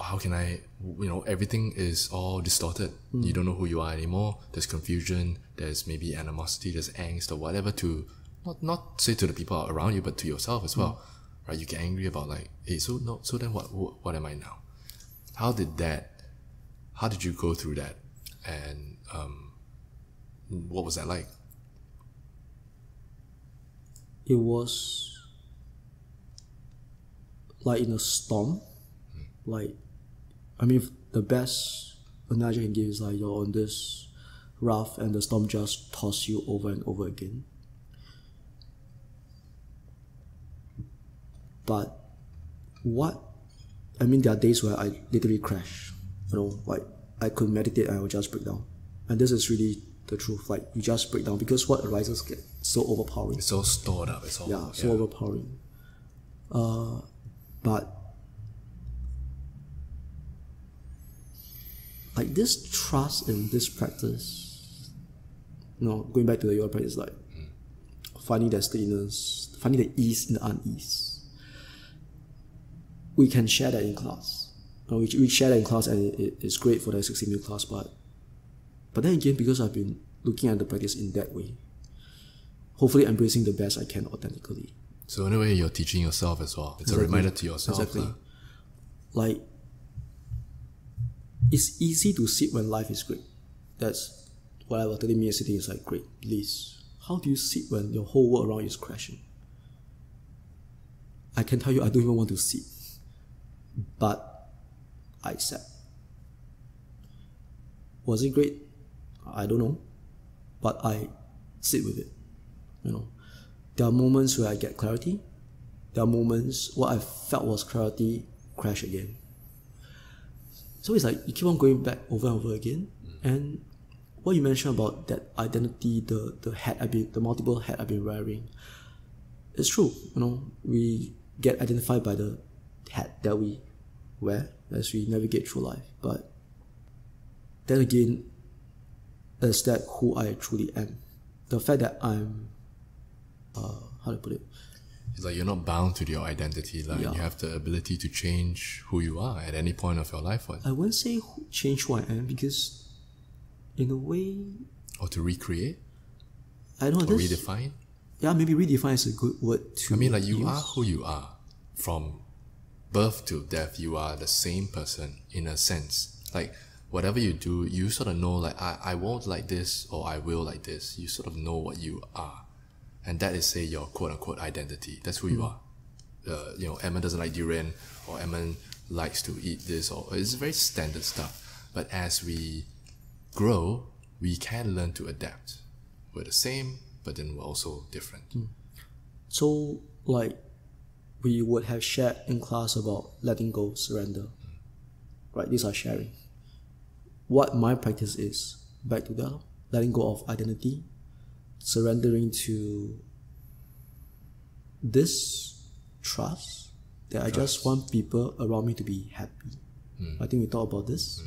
how can I, you know, everything is all distorted. You don't know who you are anymore. There's confusion. There's maybe animosity. There's angst or whatever to, not not say to the people around you, but to yourself as well, right? You get angry about like, hey, so no, so then what, what, what am I now? How did that? How did you go through that? And um, what was that like? It was like in a storm. Like, I mean, the best analogy I can give is like you're on this raft and the storm just toss you over and over again. But what I mean, there are days where I literally crash. You know, like I could meditate and I would just break down. And this is really the truth. Like you just break down because what arises get so overpowering. It's all stored up. It's all Yeah, so overpowering. Uh, but like this trust in this practice, you know, going back to the yoga practice, like finding that steadiness, finding the ease in the unease. We can share that in class. Uh, we, we share that in class, and it- it's great for the 16 minute class. But but then again, because I've been looking at the practice in that way, hopefully embracing the best I can authentically. So in a way, you're teaching yourself as well. It's a reminder to yourself. Exactly. lah. Like, it's easy to sit when life is great. That's whatever 30 minutes sitting is like great, please. How do you sit when your whole world around you is crashing? I can tell you, I don't even want to sit. But I sat. Was it great? I don't know. But I sit with it. You know, there are moments where I get clarity. There are moments what I felt was clarity crash again. So it's like you keep on going back over and over again. Mm. And what you mentioned about that identity, the the hat I've been, the multiple hat I've been wearing, it's true. You know, we get identified by the hat that we wear as we navigate through life. But then again, is that who I truly am? The fact that I'm, uh, how to put it? It's like you're not bound to your identity. Like Yeah. you have the ability to change who you are at any point of your life, what? I wouldn't say change who I am because, in a way, or to recreate I don't know. or redefine. yeah, maybe redefine is a good word to. I mean, like you use. are who you are from birth to death. You are the same person in a sense. Like whatever you do, you sort of know. Like I, I won't like this or I will like this. You sort of know what you are, and that is say your quote unquote identity. That's who you hmm. are. Uh, you know, Emma doesn't like durian, or Emma likes to eat this, or it's very standard stuff. But as we grow, we can learn to adapt. We're the same, but then we're also different. Hmm. So like we would have shared in class about letting go, surrender. Hmm. Right, these are sharing. What my practice is, back to that, letting go of identity, surrendering to this trust that I just want people around me to be happy. Hmm. I think we talked about this. Hmm.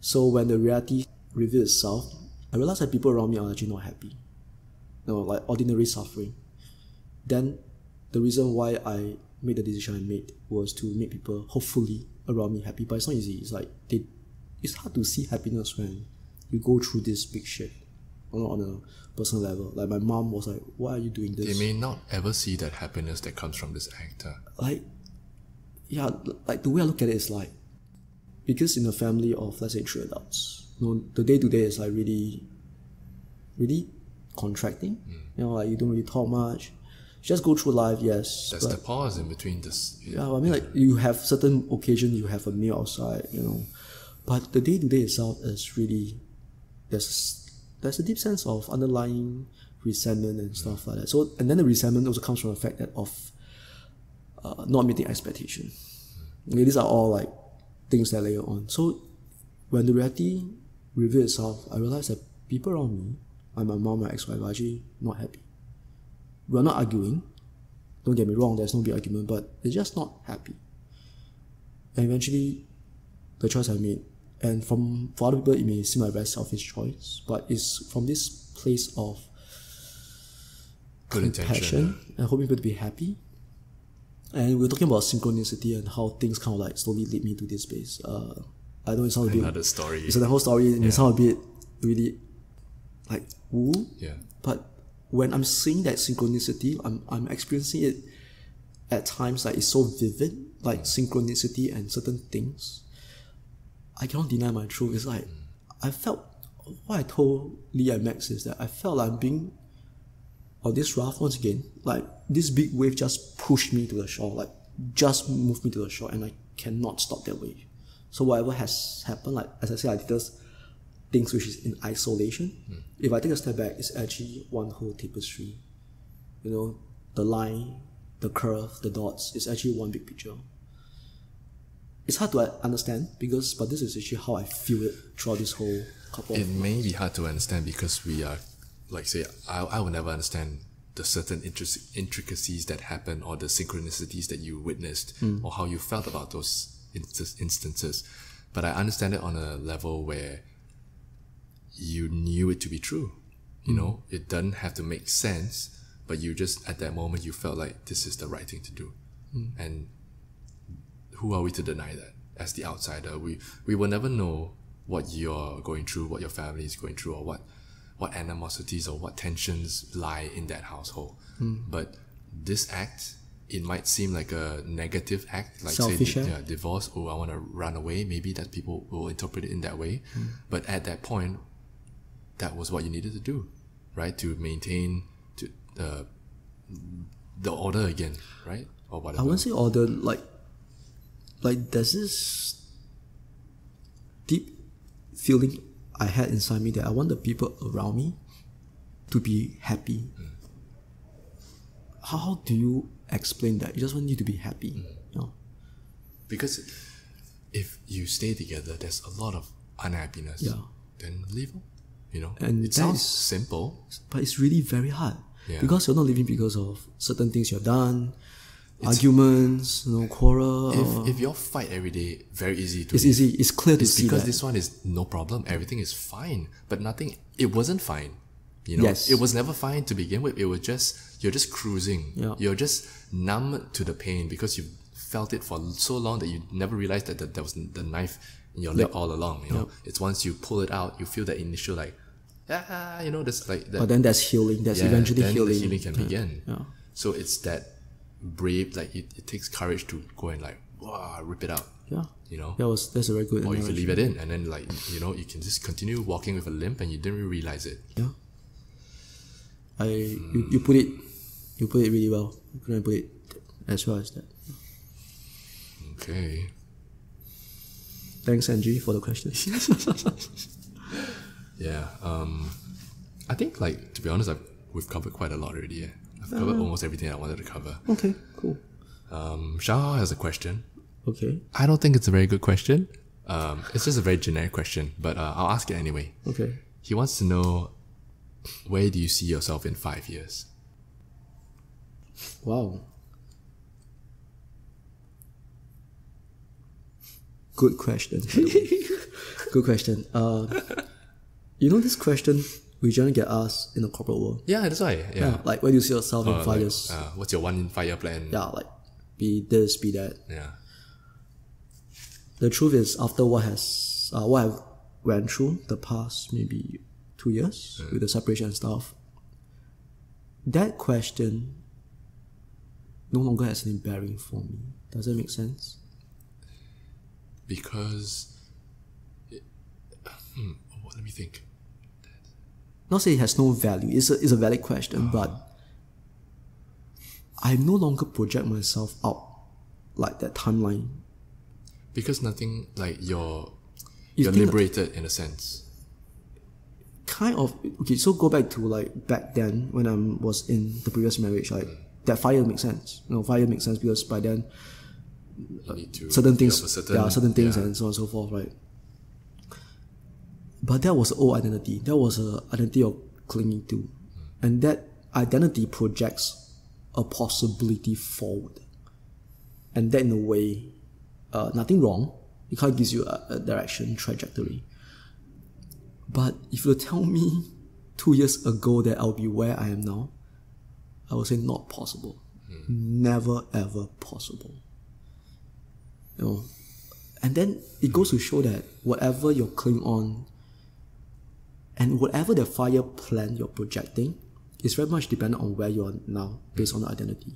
So when the reality reveals itself, I realized that people around me are actually not happy. You know, like ordinary suffering. Then the reason why I made the decision I made was to make people hopefully around me happy. But it's not easy. It's like they it's hard to see happiness when you go through this big shit. On, on a personal level. Like my mom was like, Why are you doing this? They may not ever see that happiness that comes from this actor. like yeah like the way i look at it is like because in a family of let's say three adults you know the day to day is like really really contracting mm. you know like you don't really talk much you just go through life yes That's but, the pause in between this. yeah i mean like you have certain occasions, you have a meal outside you know but the day to day itself is really there's there's a deep sense of underlying resentment and stuff like that so and then the resentment also comes from the fact that of uh, not meeting expectation. Okay, these are all like things that layer on. So when the reality revealed itself, I realized that people around me, like my mom, my ex-wife, are actually not happy. We're not arguing. Don't get me wrong, there's no big argument, but they're just not happy. And eventually, the choice I made, and from for other people it may seem like a very selfish choice, but it's from this place of Good intention. compassion and hoping people to be happy. And we were talking about synchronicity and how things kind of like slowly lead me to this space. Uh, I know it sounds a bit. Another story. It's the whole story. It may sound a bit really like woo. Yeah. But when I'm seeing that synchronicity, I'm I'm experiencing it at times like it's so vivid, like synchronicity and certain things. I cannot deny my truth. It's like mm. I felt what I told Leigh and Max is that I felt like I'm being on this raft once again. Like this big wave just pushed me to the shore, like just moved me to the shore, and I cannot stop that wave. So whatever has happened, like as I said, I did those things which is in isolation. Mm. If I take a step back, it's actually one whole tapestry. You know, the line, the curve, the dots. It's actually one big picture. It's hard to uh, understand because, but this is actually how I feel it throughout this whole couple. It may be hard to understand because we are, like, say, I, I will never understand the certain intric- intricacies that happen or the synchronicities that you witnessed hmm. or how you felt about those inst- instances. But I understand it on a level where you knew it to be true. You hmm. know, it doesn't have to make sense, but you just, at that moment, you felt like this is the right thing to do. Hmm. And who are we to deny that? As the outsider we we will never know what you're going through what your family is going through or what what animosities or what tensions lie in that household. But this act it might seem like a negative act like Selfish say yeah, divorce oh i want to run away. Maybe that people will interpret it in that way. But at that point that was what you needed to do right? To maintain to uh, the order again right? Or whatever. I wouldn't say order like like there's this deep feeling I had inside me that I want the people around me to be happy. Mm. How, how do you explain that? You just want you to be happy. Mm. You know? Because if you stay together, there's a lot of unhappiness. Yeah. Then leave. You know, And it sounds is- simple. But it's really very hard. Yeah. Because you're not living because of certain things you've done, arguments, know, quarrel. If if you all fight every day, very easy to. it's leave. easy. It's clear to It's see because that. this one is no problem. Everything is fine, but nothing. It wasn't fine. You know, Yes. it was never fine to begin with. It was just you're just cruising. Yeah. You're just numb to the pain because you felt it for so long that you never realized that, that there was the knife in your leg all along. You know, it's once you pull it out, you feel that initial like, ah, you know, this like that but then that's healing. There's yeah, eventually then healing. the healing can begin. Yeah. So it's that brave, like it, it takes courage to go and like, wow, rip it out. Yeah. You know, That was that's a very good or you can leave it in, and then like you know, you can just continue walking with a limp, and you didn't really realize it. Yeah. I you, you put it you put it really well. You couldn't put it as well as that. Okay. Thanks, Angie, for the question. Yeah. Um, I think like to be honest, I've, we've covered quite a lot already. Yeah. I've covered almost everything I wanted to cover. Okay, cool. Um, Shao has a question. Okay, I don't think it's a very good question. Um, it's just a very generic question, but uh, I'll ask it anyway. okay. He wants to know where do you see yourself in five years? Wow. Good question. Good question. Uh, you know this question we generally get asked in the corporate world. Yeah, that's why. Yeah. Yeah, like where do you see yourself in Uh, five like, years? uh, what's your one five year plan? Yeah, like be this, be that. Yeah. The truth is, after what has uh, what I've went through the past maybe two years with the separation and stuff, that question no longer has any bearing for me. Does that make sense? Because. It, hmm, oh, let me think. Not say it has no value. It's a, it's a valid question, mm. but I no longer project myself out like that timeline. Because nothing like you're You you're liberated in a sense. kind of okay so go back to like back then when i was in the previous marriage like mm. that fire makes sense you know fire makes sense because by then You need to certain things certain, there are certain things yeah. and so on and so forth right but that was old identity that was a identity of clinging to and that identity projects a possibility forward and that in a way uh, nothing wrong it kind of gives you a, a direction trajectory but if you tell me two years ago that I'll be where I am now, I would say not possible. Never ever possible. You know. And then it goes to show that whatever you're clinging on and whatever the fire plan you're projecting is very much dependent on where you are now based on the identity.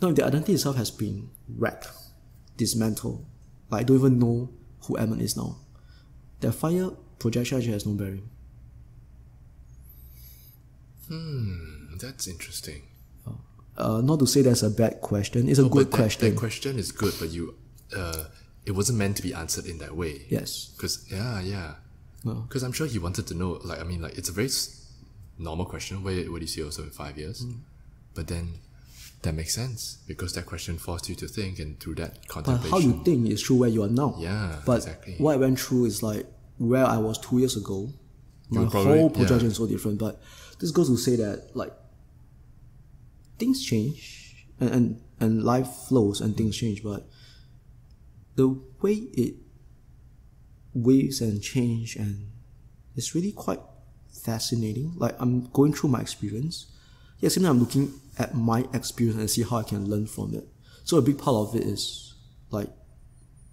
Now if the identity itself has been wrecked, dismantled, like I don't even know who Edmund is now, the fire projection actually has no bearing. Hmm, that's interesting. Uh, not to say that's a bad question. It's a good But that, question. that question is good, but you, uh, it wasn't meant to be answered in that way. yes. Because yeah, yeah. No. Because I'm sure he wanted to know. Like I mean, like it's a very s- normal question. Where where do you see yourself in five years? Mm. But then that makes sense because that question forced you to think, and through that contemplation. But how you think is true where you are now. Yeah, But exactly. what I went through is like where I was two years ago. My probably- whole projection yeah. is so different. But this goes to say that like things change and, and, and life flows and things change, but the way it waves and change and it's really quite fascinating. Like I'm going through my experience. Yeah, same time I'm looking at my experience and see how I can learn from it. So a big part of it is like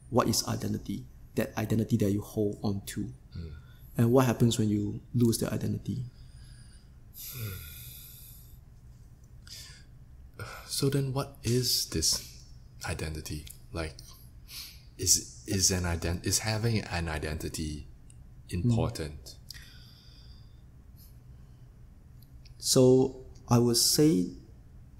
what is identity? That identity that you hold on to. Hmm. And what happens when you lose that identity? Hmm. So then, what is this identity like? Is is an ident is having an identity important? So I would say,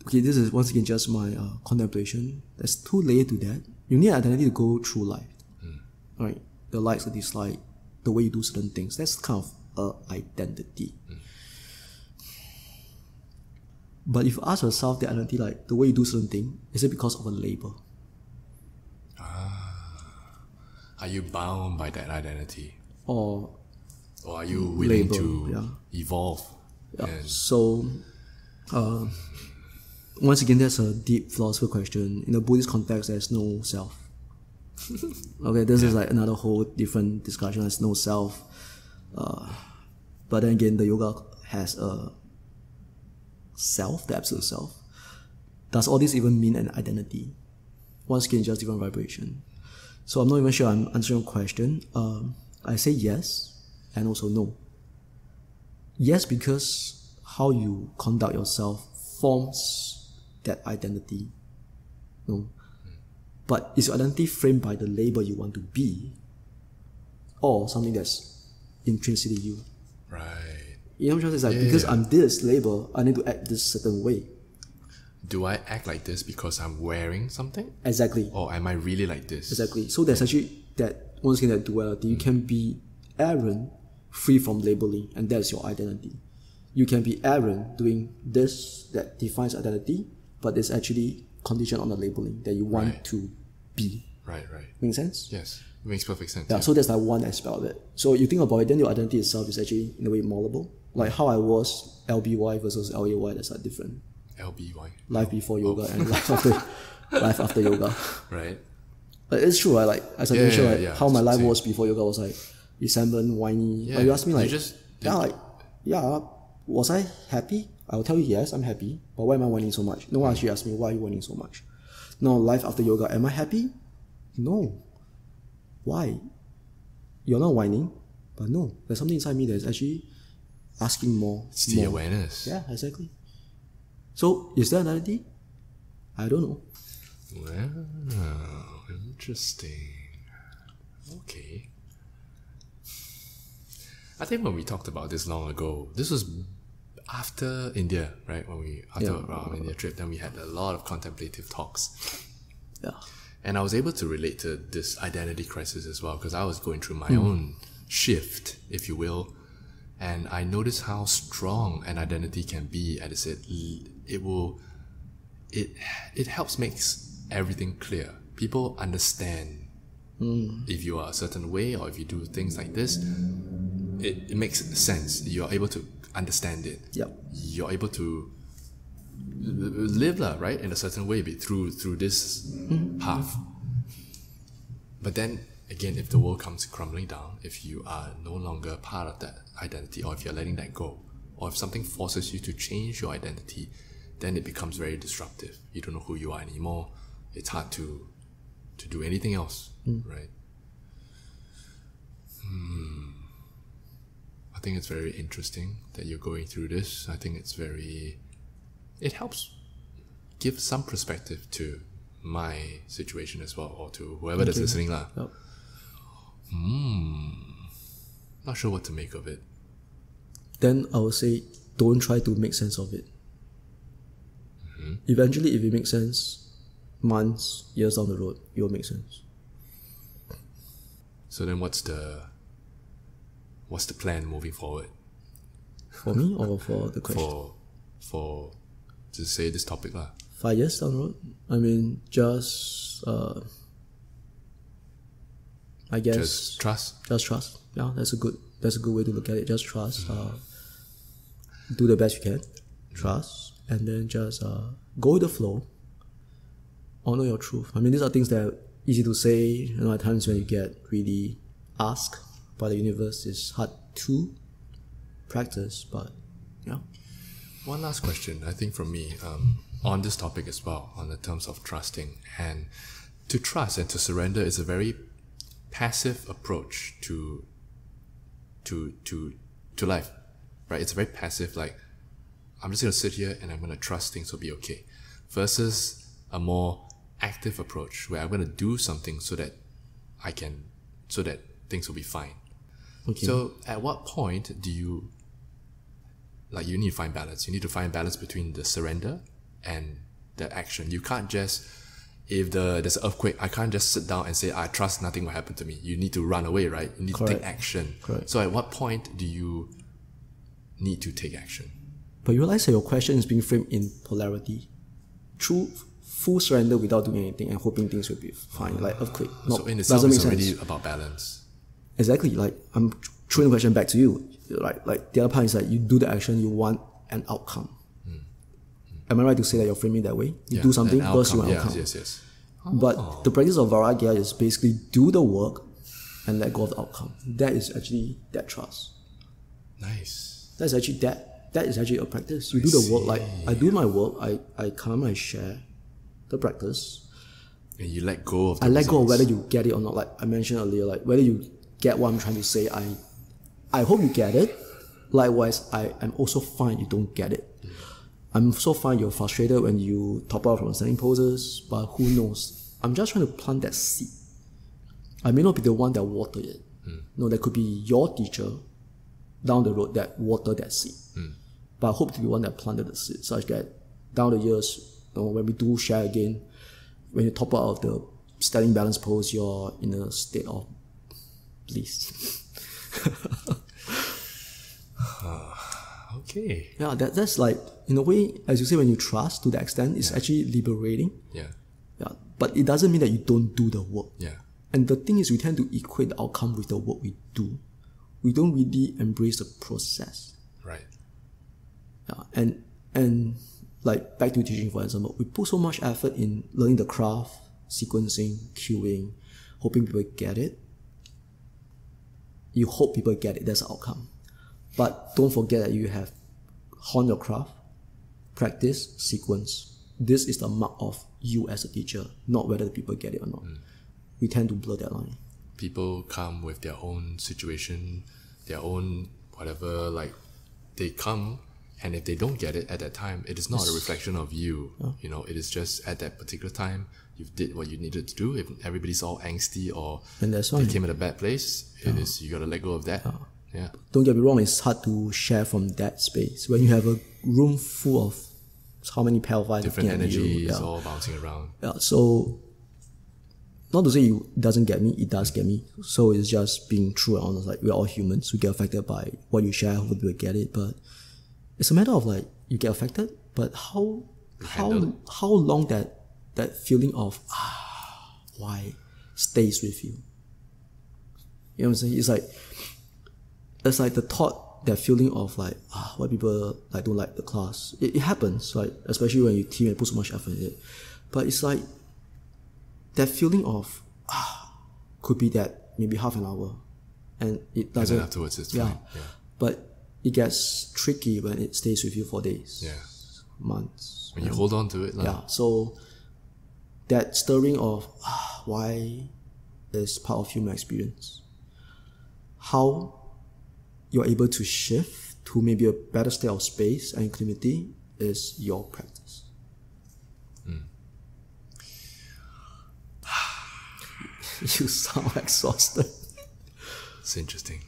okay, this is once again just my uh, contemplation. There's two layers to that. You need identity to go through life, hmm. right? The likes, the dislike, the way you do certain things. That's kind of a identity. Hmm. But if you ask yourself the identity, like the way you do certain thing, is it because of a label? Ah. Are you bound by that identity, Or or are you willing Label, to yeah. evolve? Yeah. So, uh, once again, that's a deep philosophical question. In the Buddhist context, there's no self. okay, this is like another whole different discussion. There's no self. Uh, but then again, the yoga has a self, the absolute self. Does all this even mean an identity? Once again, just different vibration. So I'm not even sure I'm answering your question. Um, I say yes and also no. Yes, because how you conduct yourself forms that identity. No. But is your identity framed by the label you want to be or something that's intrinsically you? right. You know what I'm trying to say? It's like, Yeah, because yeah. I'm this label, I need to act this certain way. Do I act like this because I'm wearing something, Exactly. or am I really like this? Exactly. So there's actually that once again that duality. You can be Aaron free from labeling, and that's your identity. you can be Aaron doing this that defines identity, but it's actually conditioned on the labeling that you want Right. to be. Right, right. Make sense? Yes, it makes perfect sense. Yeah, so that's like one aspect of it. So you think about it, then your identity itself is actually in a way moldable. Like how I was LBY versus LAY, that's like different. LBY. Life before yoga and life after life after yoga. Right. But it's true, right? Like as I Yeah, mentioned, yeah, like yeah, how my life same. was before yoga was like resentment, whiny. Yeah, but you ask me like just- yeah, like yeah, was I happy? I'll tell you yes, I'm happy. But why am I whining so much? No one actually asked me why are you whining so much. No, life after yoga, am I happy? No. Why? You're not whining, but no, there's something inside me that's actually asking more. It's the more. awareness. Yeah, exactly. So is there identity? I don't know. Wow, interesting. Okay. I think when we talked about this long ago, this was after India, right? When we after Yeah. our India trip, then we had a lot of contemplative talks. Yeah. And I was able to relate to this identity crisis as well because I was going through my Hmm. own shift, if you will. And I noticed how strong an identity can be. As I said, l- it will, it it helps makes everything clear. People understand Hmm. if you are a certain way or if you do things like this. It, it makes sense. You are able to understand it. Yep. You're able to live lah, right in a certain way be- through through this path but then again if the world comes crumbling down if you are no longer part of that identity or if you're letting that go or if something forces you to change your identity then it becomes very disruptive you don't know who you are anymore it's hard to to do anything else right Hmm. I think it's very interesting that you're going through this. I think it's very it helps give some perspective to my situation as well, or to whoever that's listening. lah. Yep. Not sure what to make of it. then I would say don't try to make sense of it. Eventually, if it makes sense, months, years down the road, it will make sense. So then, what's the what's the plan moving forward For me or for the question? for for to say this topic lah? Five years down the road? I mean, just, uh, I guess, Just trust. just trust. Yeah, that's a good, that's a good way to look at it. Just trust. Uh, do the best you can. Trust. And then just uh, go with the flow. Honor your truth. I mean, these are things that are easy to say. You know, at times when you get really asked by the universe, it's hard to practice. But yeah, One last question, I think from me, um, on this topic as well, on the terms of trusting and to trust and to surrender is a very passive approach to to to to life, right? It's a very passive, like I'm just gonna sit here and I'm gonna trust things will be okay, versus a more active approach where I'm gonna do something so that I can, so that things will be fine. okay. So, at what point do you like you need to find balance? You need to find balance between the surrender and the action. You can't just if the there's an earthquake, I can't just sit down and say I trust nothing will happen to me. You need to run away, right? You need to take action. Correct. So, at what point do you need to take action? But you realize that your question is being framed in polarity. True full surrender without doing anything and hoping things will be fine, like earthquake. No, so, in itself, doesn't make it's already sense. about balance. Exactly. Like I'm throwing the question back to you. Like like the other part is that you do the action, you want an outcome. Hmm. Am I right to say that you're framing that way? You. Yeah, do something an because you want outcome. outcome. Yes, yes, yes. But oh. the practice of Vairagya is basically do the work and let go of the outcome. That is actually that trust. Nice. That's actually that. That is actually a practice. You do the work. Like I do my work. I I come. I share the practice. And you let go of the I let go of whether you get it or not. Like I mentioned earlier, like whether you get what I'm trying to say. I I hope you get it. Likewise, I am also fine you don't get it. Mm. I'm so fine you're frustrated when you top out from standing poses, but who knows? I'm just trying to plant that seed. I may not be the one that watered it. Mm. No, that could be your teacher down the road that watered that seed. But I hope to be one that planted the seed such that down the years, you know, when we do share again, when you top out of the standing balance pose, you're in a state of bliss. Okay. Yeah, that that's like in a way, as you say, when you trust to the extent, it's actually liberating. Yeah. Yeah, but it doesn't mean that you don't do the work. Yeah. And the thing is, we tend to equate the outcome with the work we do. We don't really embrace the process. Yeah, and and like back to teaching, for example, we put so much effort in learning the craft, sequencing, cueing, hoping people get it. You hope people get it. That's the outcome. But don't forget that you have honed your craft, practice, sequence. This is the mark of you as a teacher, not whether the people get it or not. Mm. We tend to blur that line. People come with their own situation, their own whatever, like they come and if they don't get it at that time, it is not a reflection of you. You know, it is just at that particular time you did what you needed to do. If everybody's all angsty or And that's they came at a bad place, it is you gotta let go of that. Yeah. don't get me wrong, it's hard to share from that space. When you have a room full of how many pair of eyes Different looking at you, energies yeah. all bouncing around. Yeah, so not to say it doesn't get me, it does get me. So it's just being true and honest. Like we're all humans, we get affected by what you share, hope people get it. But it's a matter of like you get affected, but how how how long that that feeling of ah why stays with you. You know what I'm saying? It's like it's like the thought, that feeling of like ah, why people like don't like the class. It, it happens, like especially when you theme and put so much effort in it. But it's like that feeling of ah, could be that maybe half an hour, and it doesn't. then afterwards it's yeah. Yeah. but it gets tricky when it stays with you for days, Yeah. months. When you hold on to it, like, Yeah, so that stirring of ah, why is part of human experience. How you're able to shift to maybe a better state of space and intimacy is your practice. you sound exhausted. it's interesting.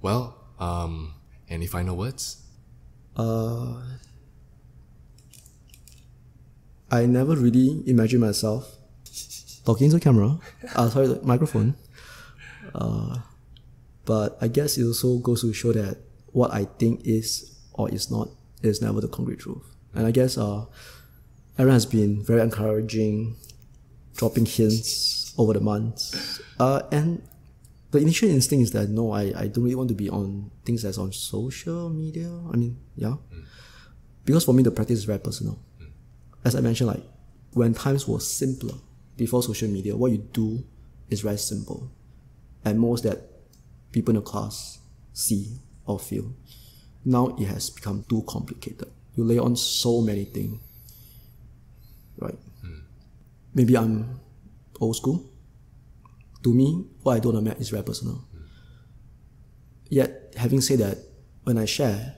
Well, um, any final words? Uh, I never really imagined myself talking to camera. Uh, sorry, the microphone. Uh, but I guess it also goes to show that what I think is or is not is never the concrete truth. And I guess uh, Aaron has been very encouraging, dropping hints over the months. Uh, and the initial instinct is that no, I, I don't really want to be on things that's on social media. I mean, yeah. Mm. Because for me, the practice is very personal. Mm. As I mentioned, like when times were simpler before social media, what you do is very simple. And most that people in the class see or feel. Now it has become too complicated. You lay on so many things. Right? Mm. Maybe I'm old school. To me, what I do on the is very personal. Yet, having said that, when I share,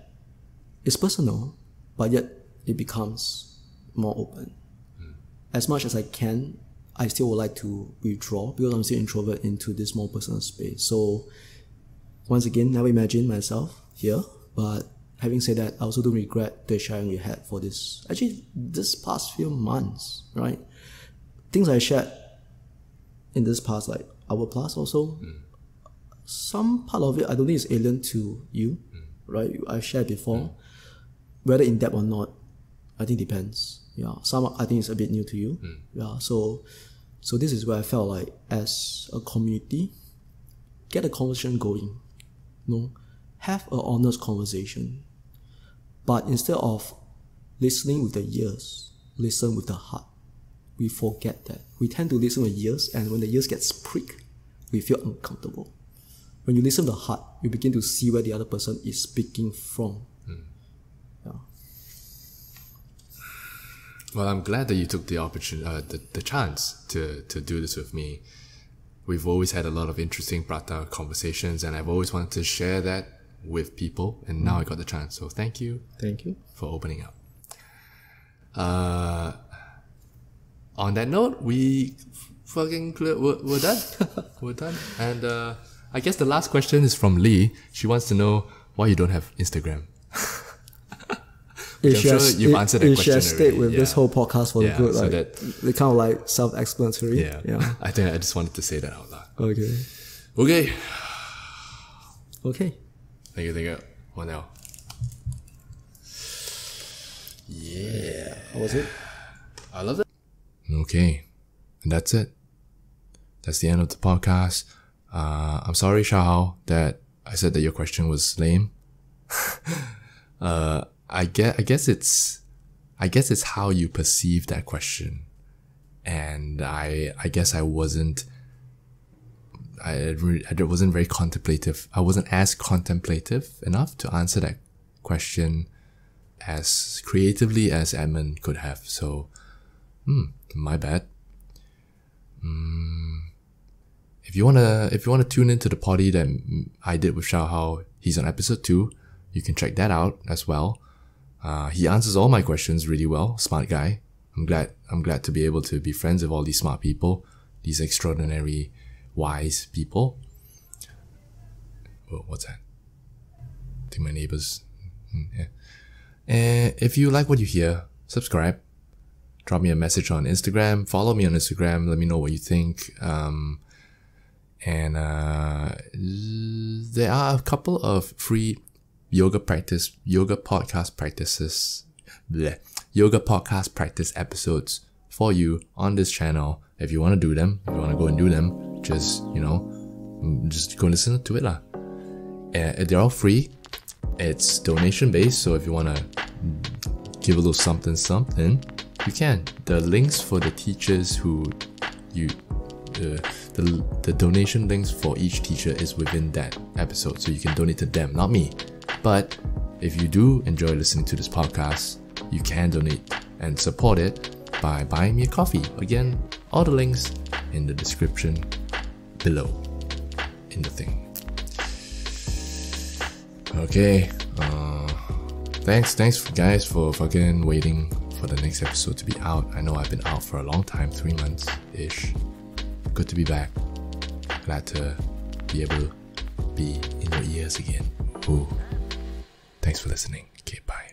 it's personal, but yet it becomes more open. Hmm. As much as I can, I still would like to withdraw because I'm still introvert into this more personal space. So, once again, never imagine myself here, but having said that, I also don't regret the sharing we had for this. Actually, this past few months, right? Things I shared in this past like hour plus also. Some part of it I don't think is alien to you, right? I shared before. Whether in depth or not, I think depends. Yeah. Some I think it's a bit new to you. Yeah. So so this is where I felt like as a community, get a conversation going. You know, have an honest conversation. But instead of listening with the ears, listen with the heart we forget that. We tend to listen with ears, and when the ears get pricked, we feel uncomfortable. When you listen to the heart, you begin to see where the other person is speaking from. Yeah. Well, I'm glad that you took the opportunity, uh, the, the chance to, to do this with me. We've always had a lot of interesting prata conversations, and I've always wanted to share that with people, and now I got the chance. So thank you Thank you. for opening up. Uh, on that note, we fucking clear. We're, we're done. we're done. And uh, I guess the last question is from Leigh. She wants to know why you don't have Instagram. I'm sure has, you've it, answered that question. It should stayed with yeah. this whole podcast for yeah, the good. Like, so that, they kind of like self-explanatory. Yeah. yeah. I think I just wanted to say that out loud. Okay. Okay. Okay. Thank you. Thank you. What now? Yeah. How was it? I love that. Okay, and that's it. That's the end of the podcast. Uh, I'm sorry, Shao, that I said that your question was lame. uh, I guess I guess it's I guess it's how you perceive that question, and I I guess I wasn't. I, I wasn't very contemplative. I wasn't as contemplative enough to answer that question as creatively as Edmund could have. So, hmm, my bad. Mm, if you wanna, if you wanna tune into the poddy that I did with Xiao Hao, he's on episode two. You can check that out as well. Uh, he answers all my questions really well. Smart guy. I'm glad. I'm glad to be able to be friends with all these smart people, these extraordinary, wise people. Oh, what's that? I think my neighbors. Hmm, yeah. And if you like what you hear, subscribe. Drop me a message on Instagram. Follow me on Instagram. Let me know what you think. Um, and uh, there are a couple of free yoga practice, yoga podcast practices, bleh, yoga podcast practice episodes for you on this channel. If you want to do them, if you want to go and do them, just, you know, just go listen to it. Lah. And they're all free. It's donation based, so if you want to give a little something something, you can. The links for the teachers who you uh, the, the donation links for each teacher is within that episode, so you can donate to them, not me. But if you do enjoy listening to this podcast, you can donate and support it by buying me a coffee. Again, all the links in the description below in the thing. Okay, uh, thanks, thanks guys for fucking waiting for the next episode to be out. I know I've been out for a long time, three months ish. Good to be back. Glad to be able to be in your ears again. Ooh. Thanks for listening. Okay, bye.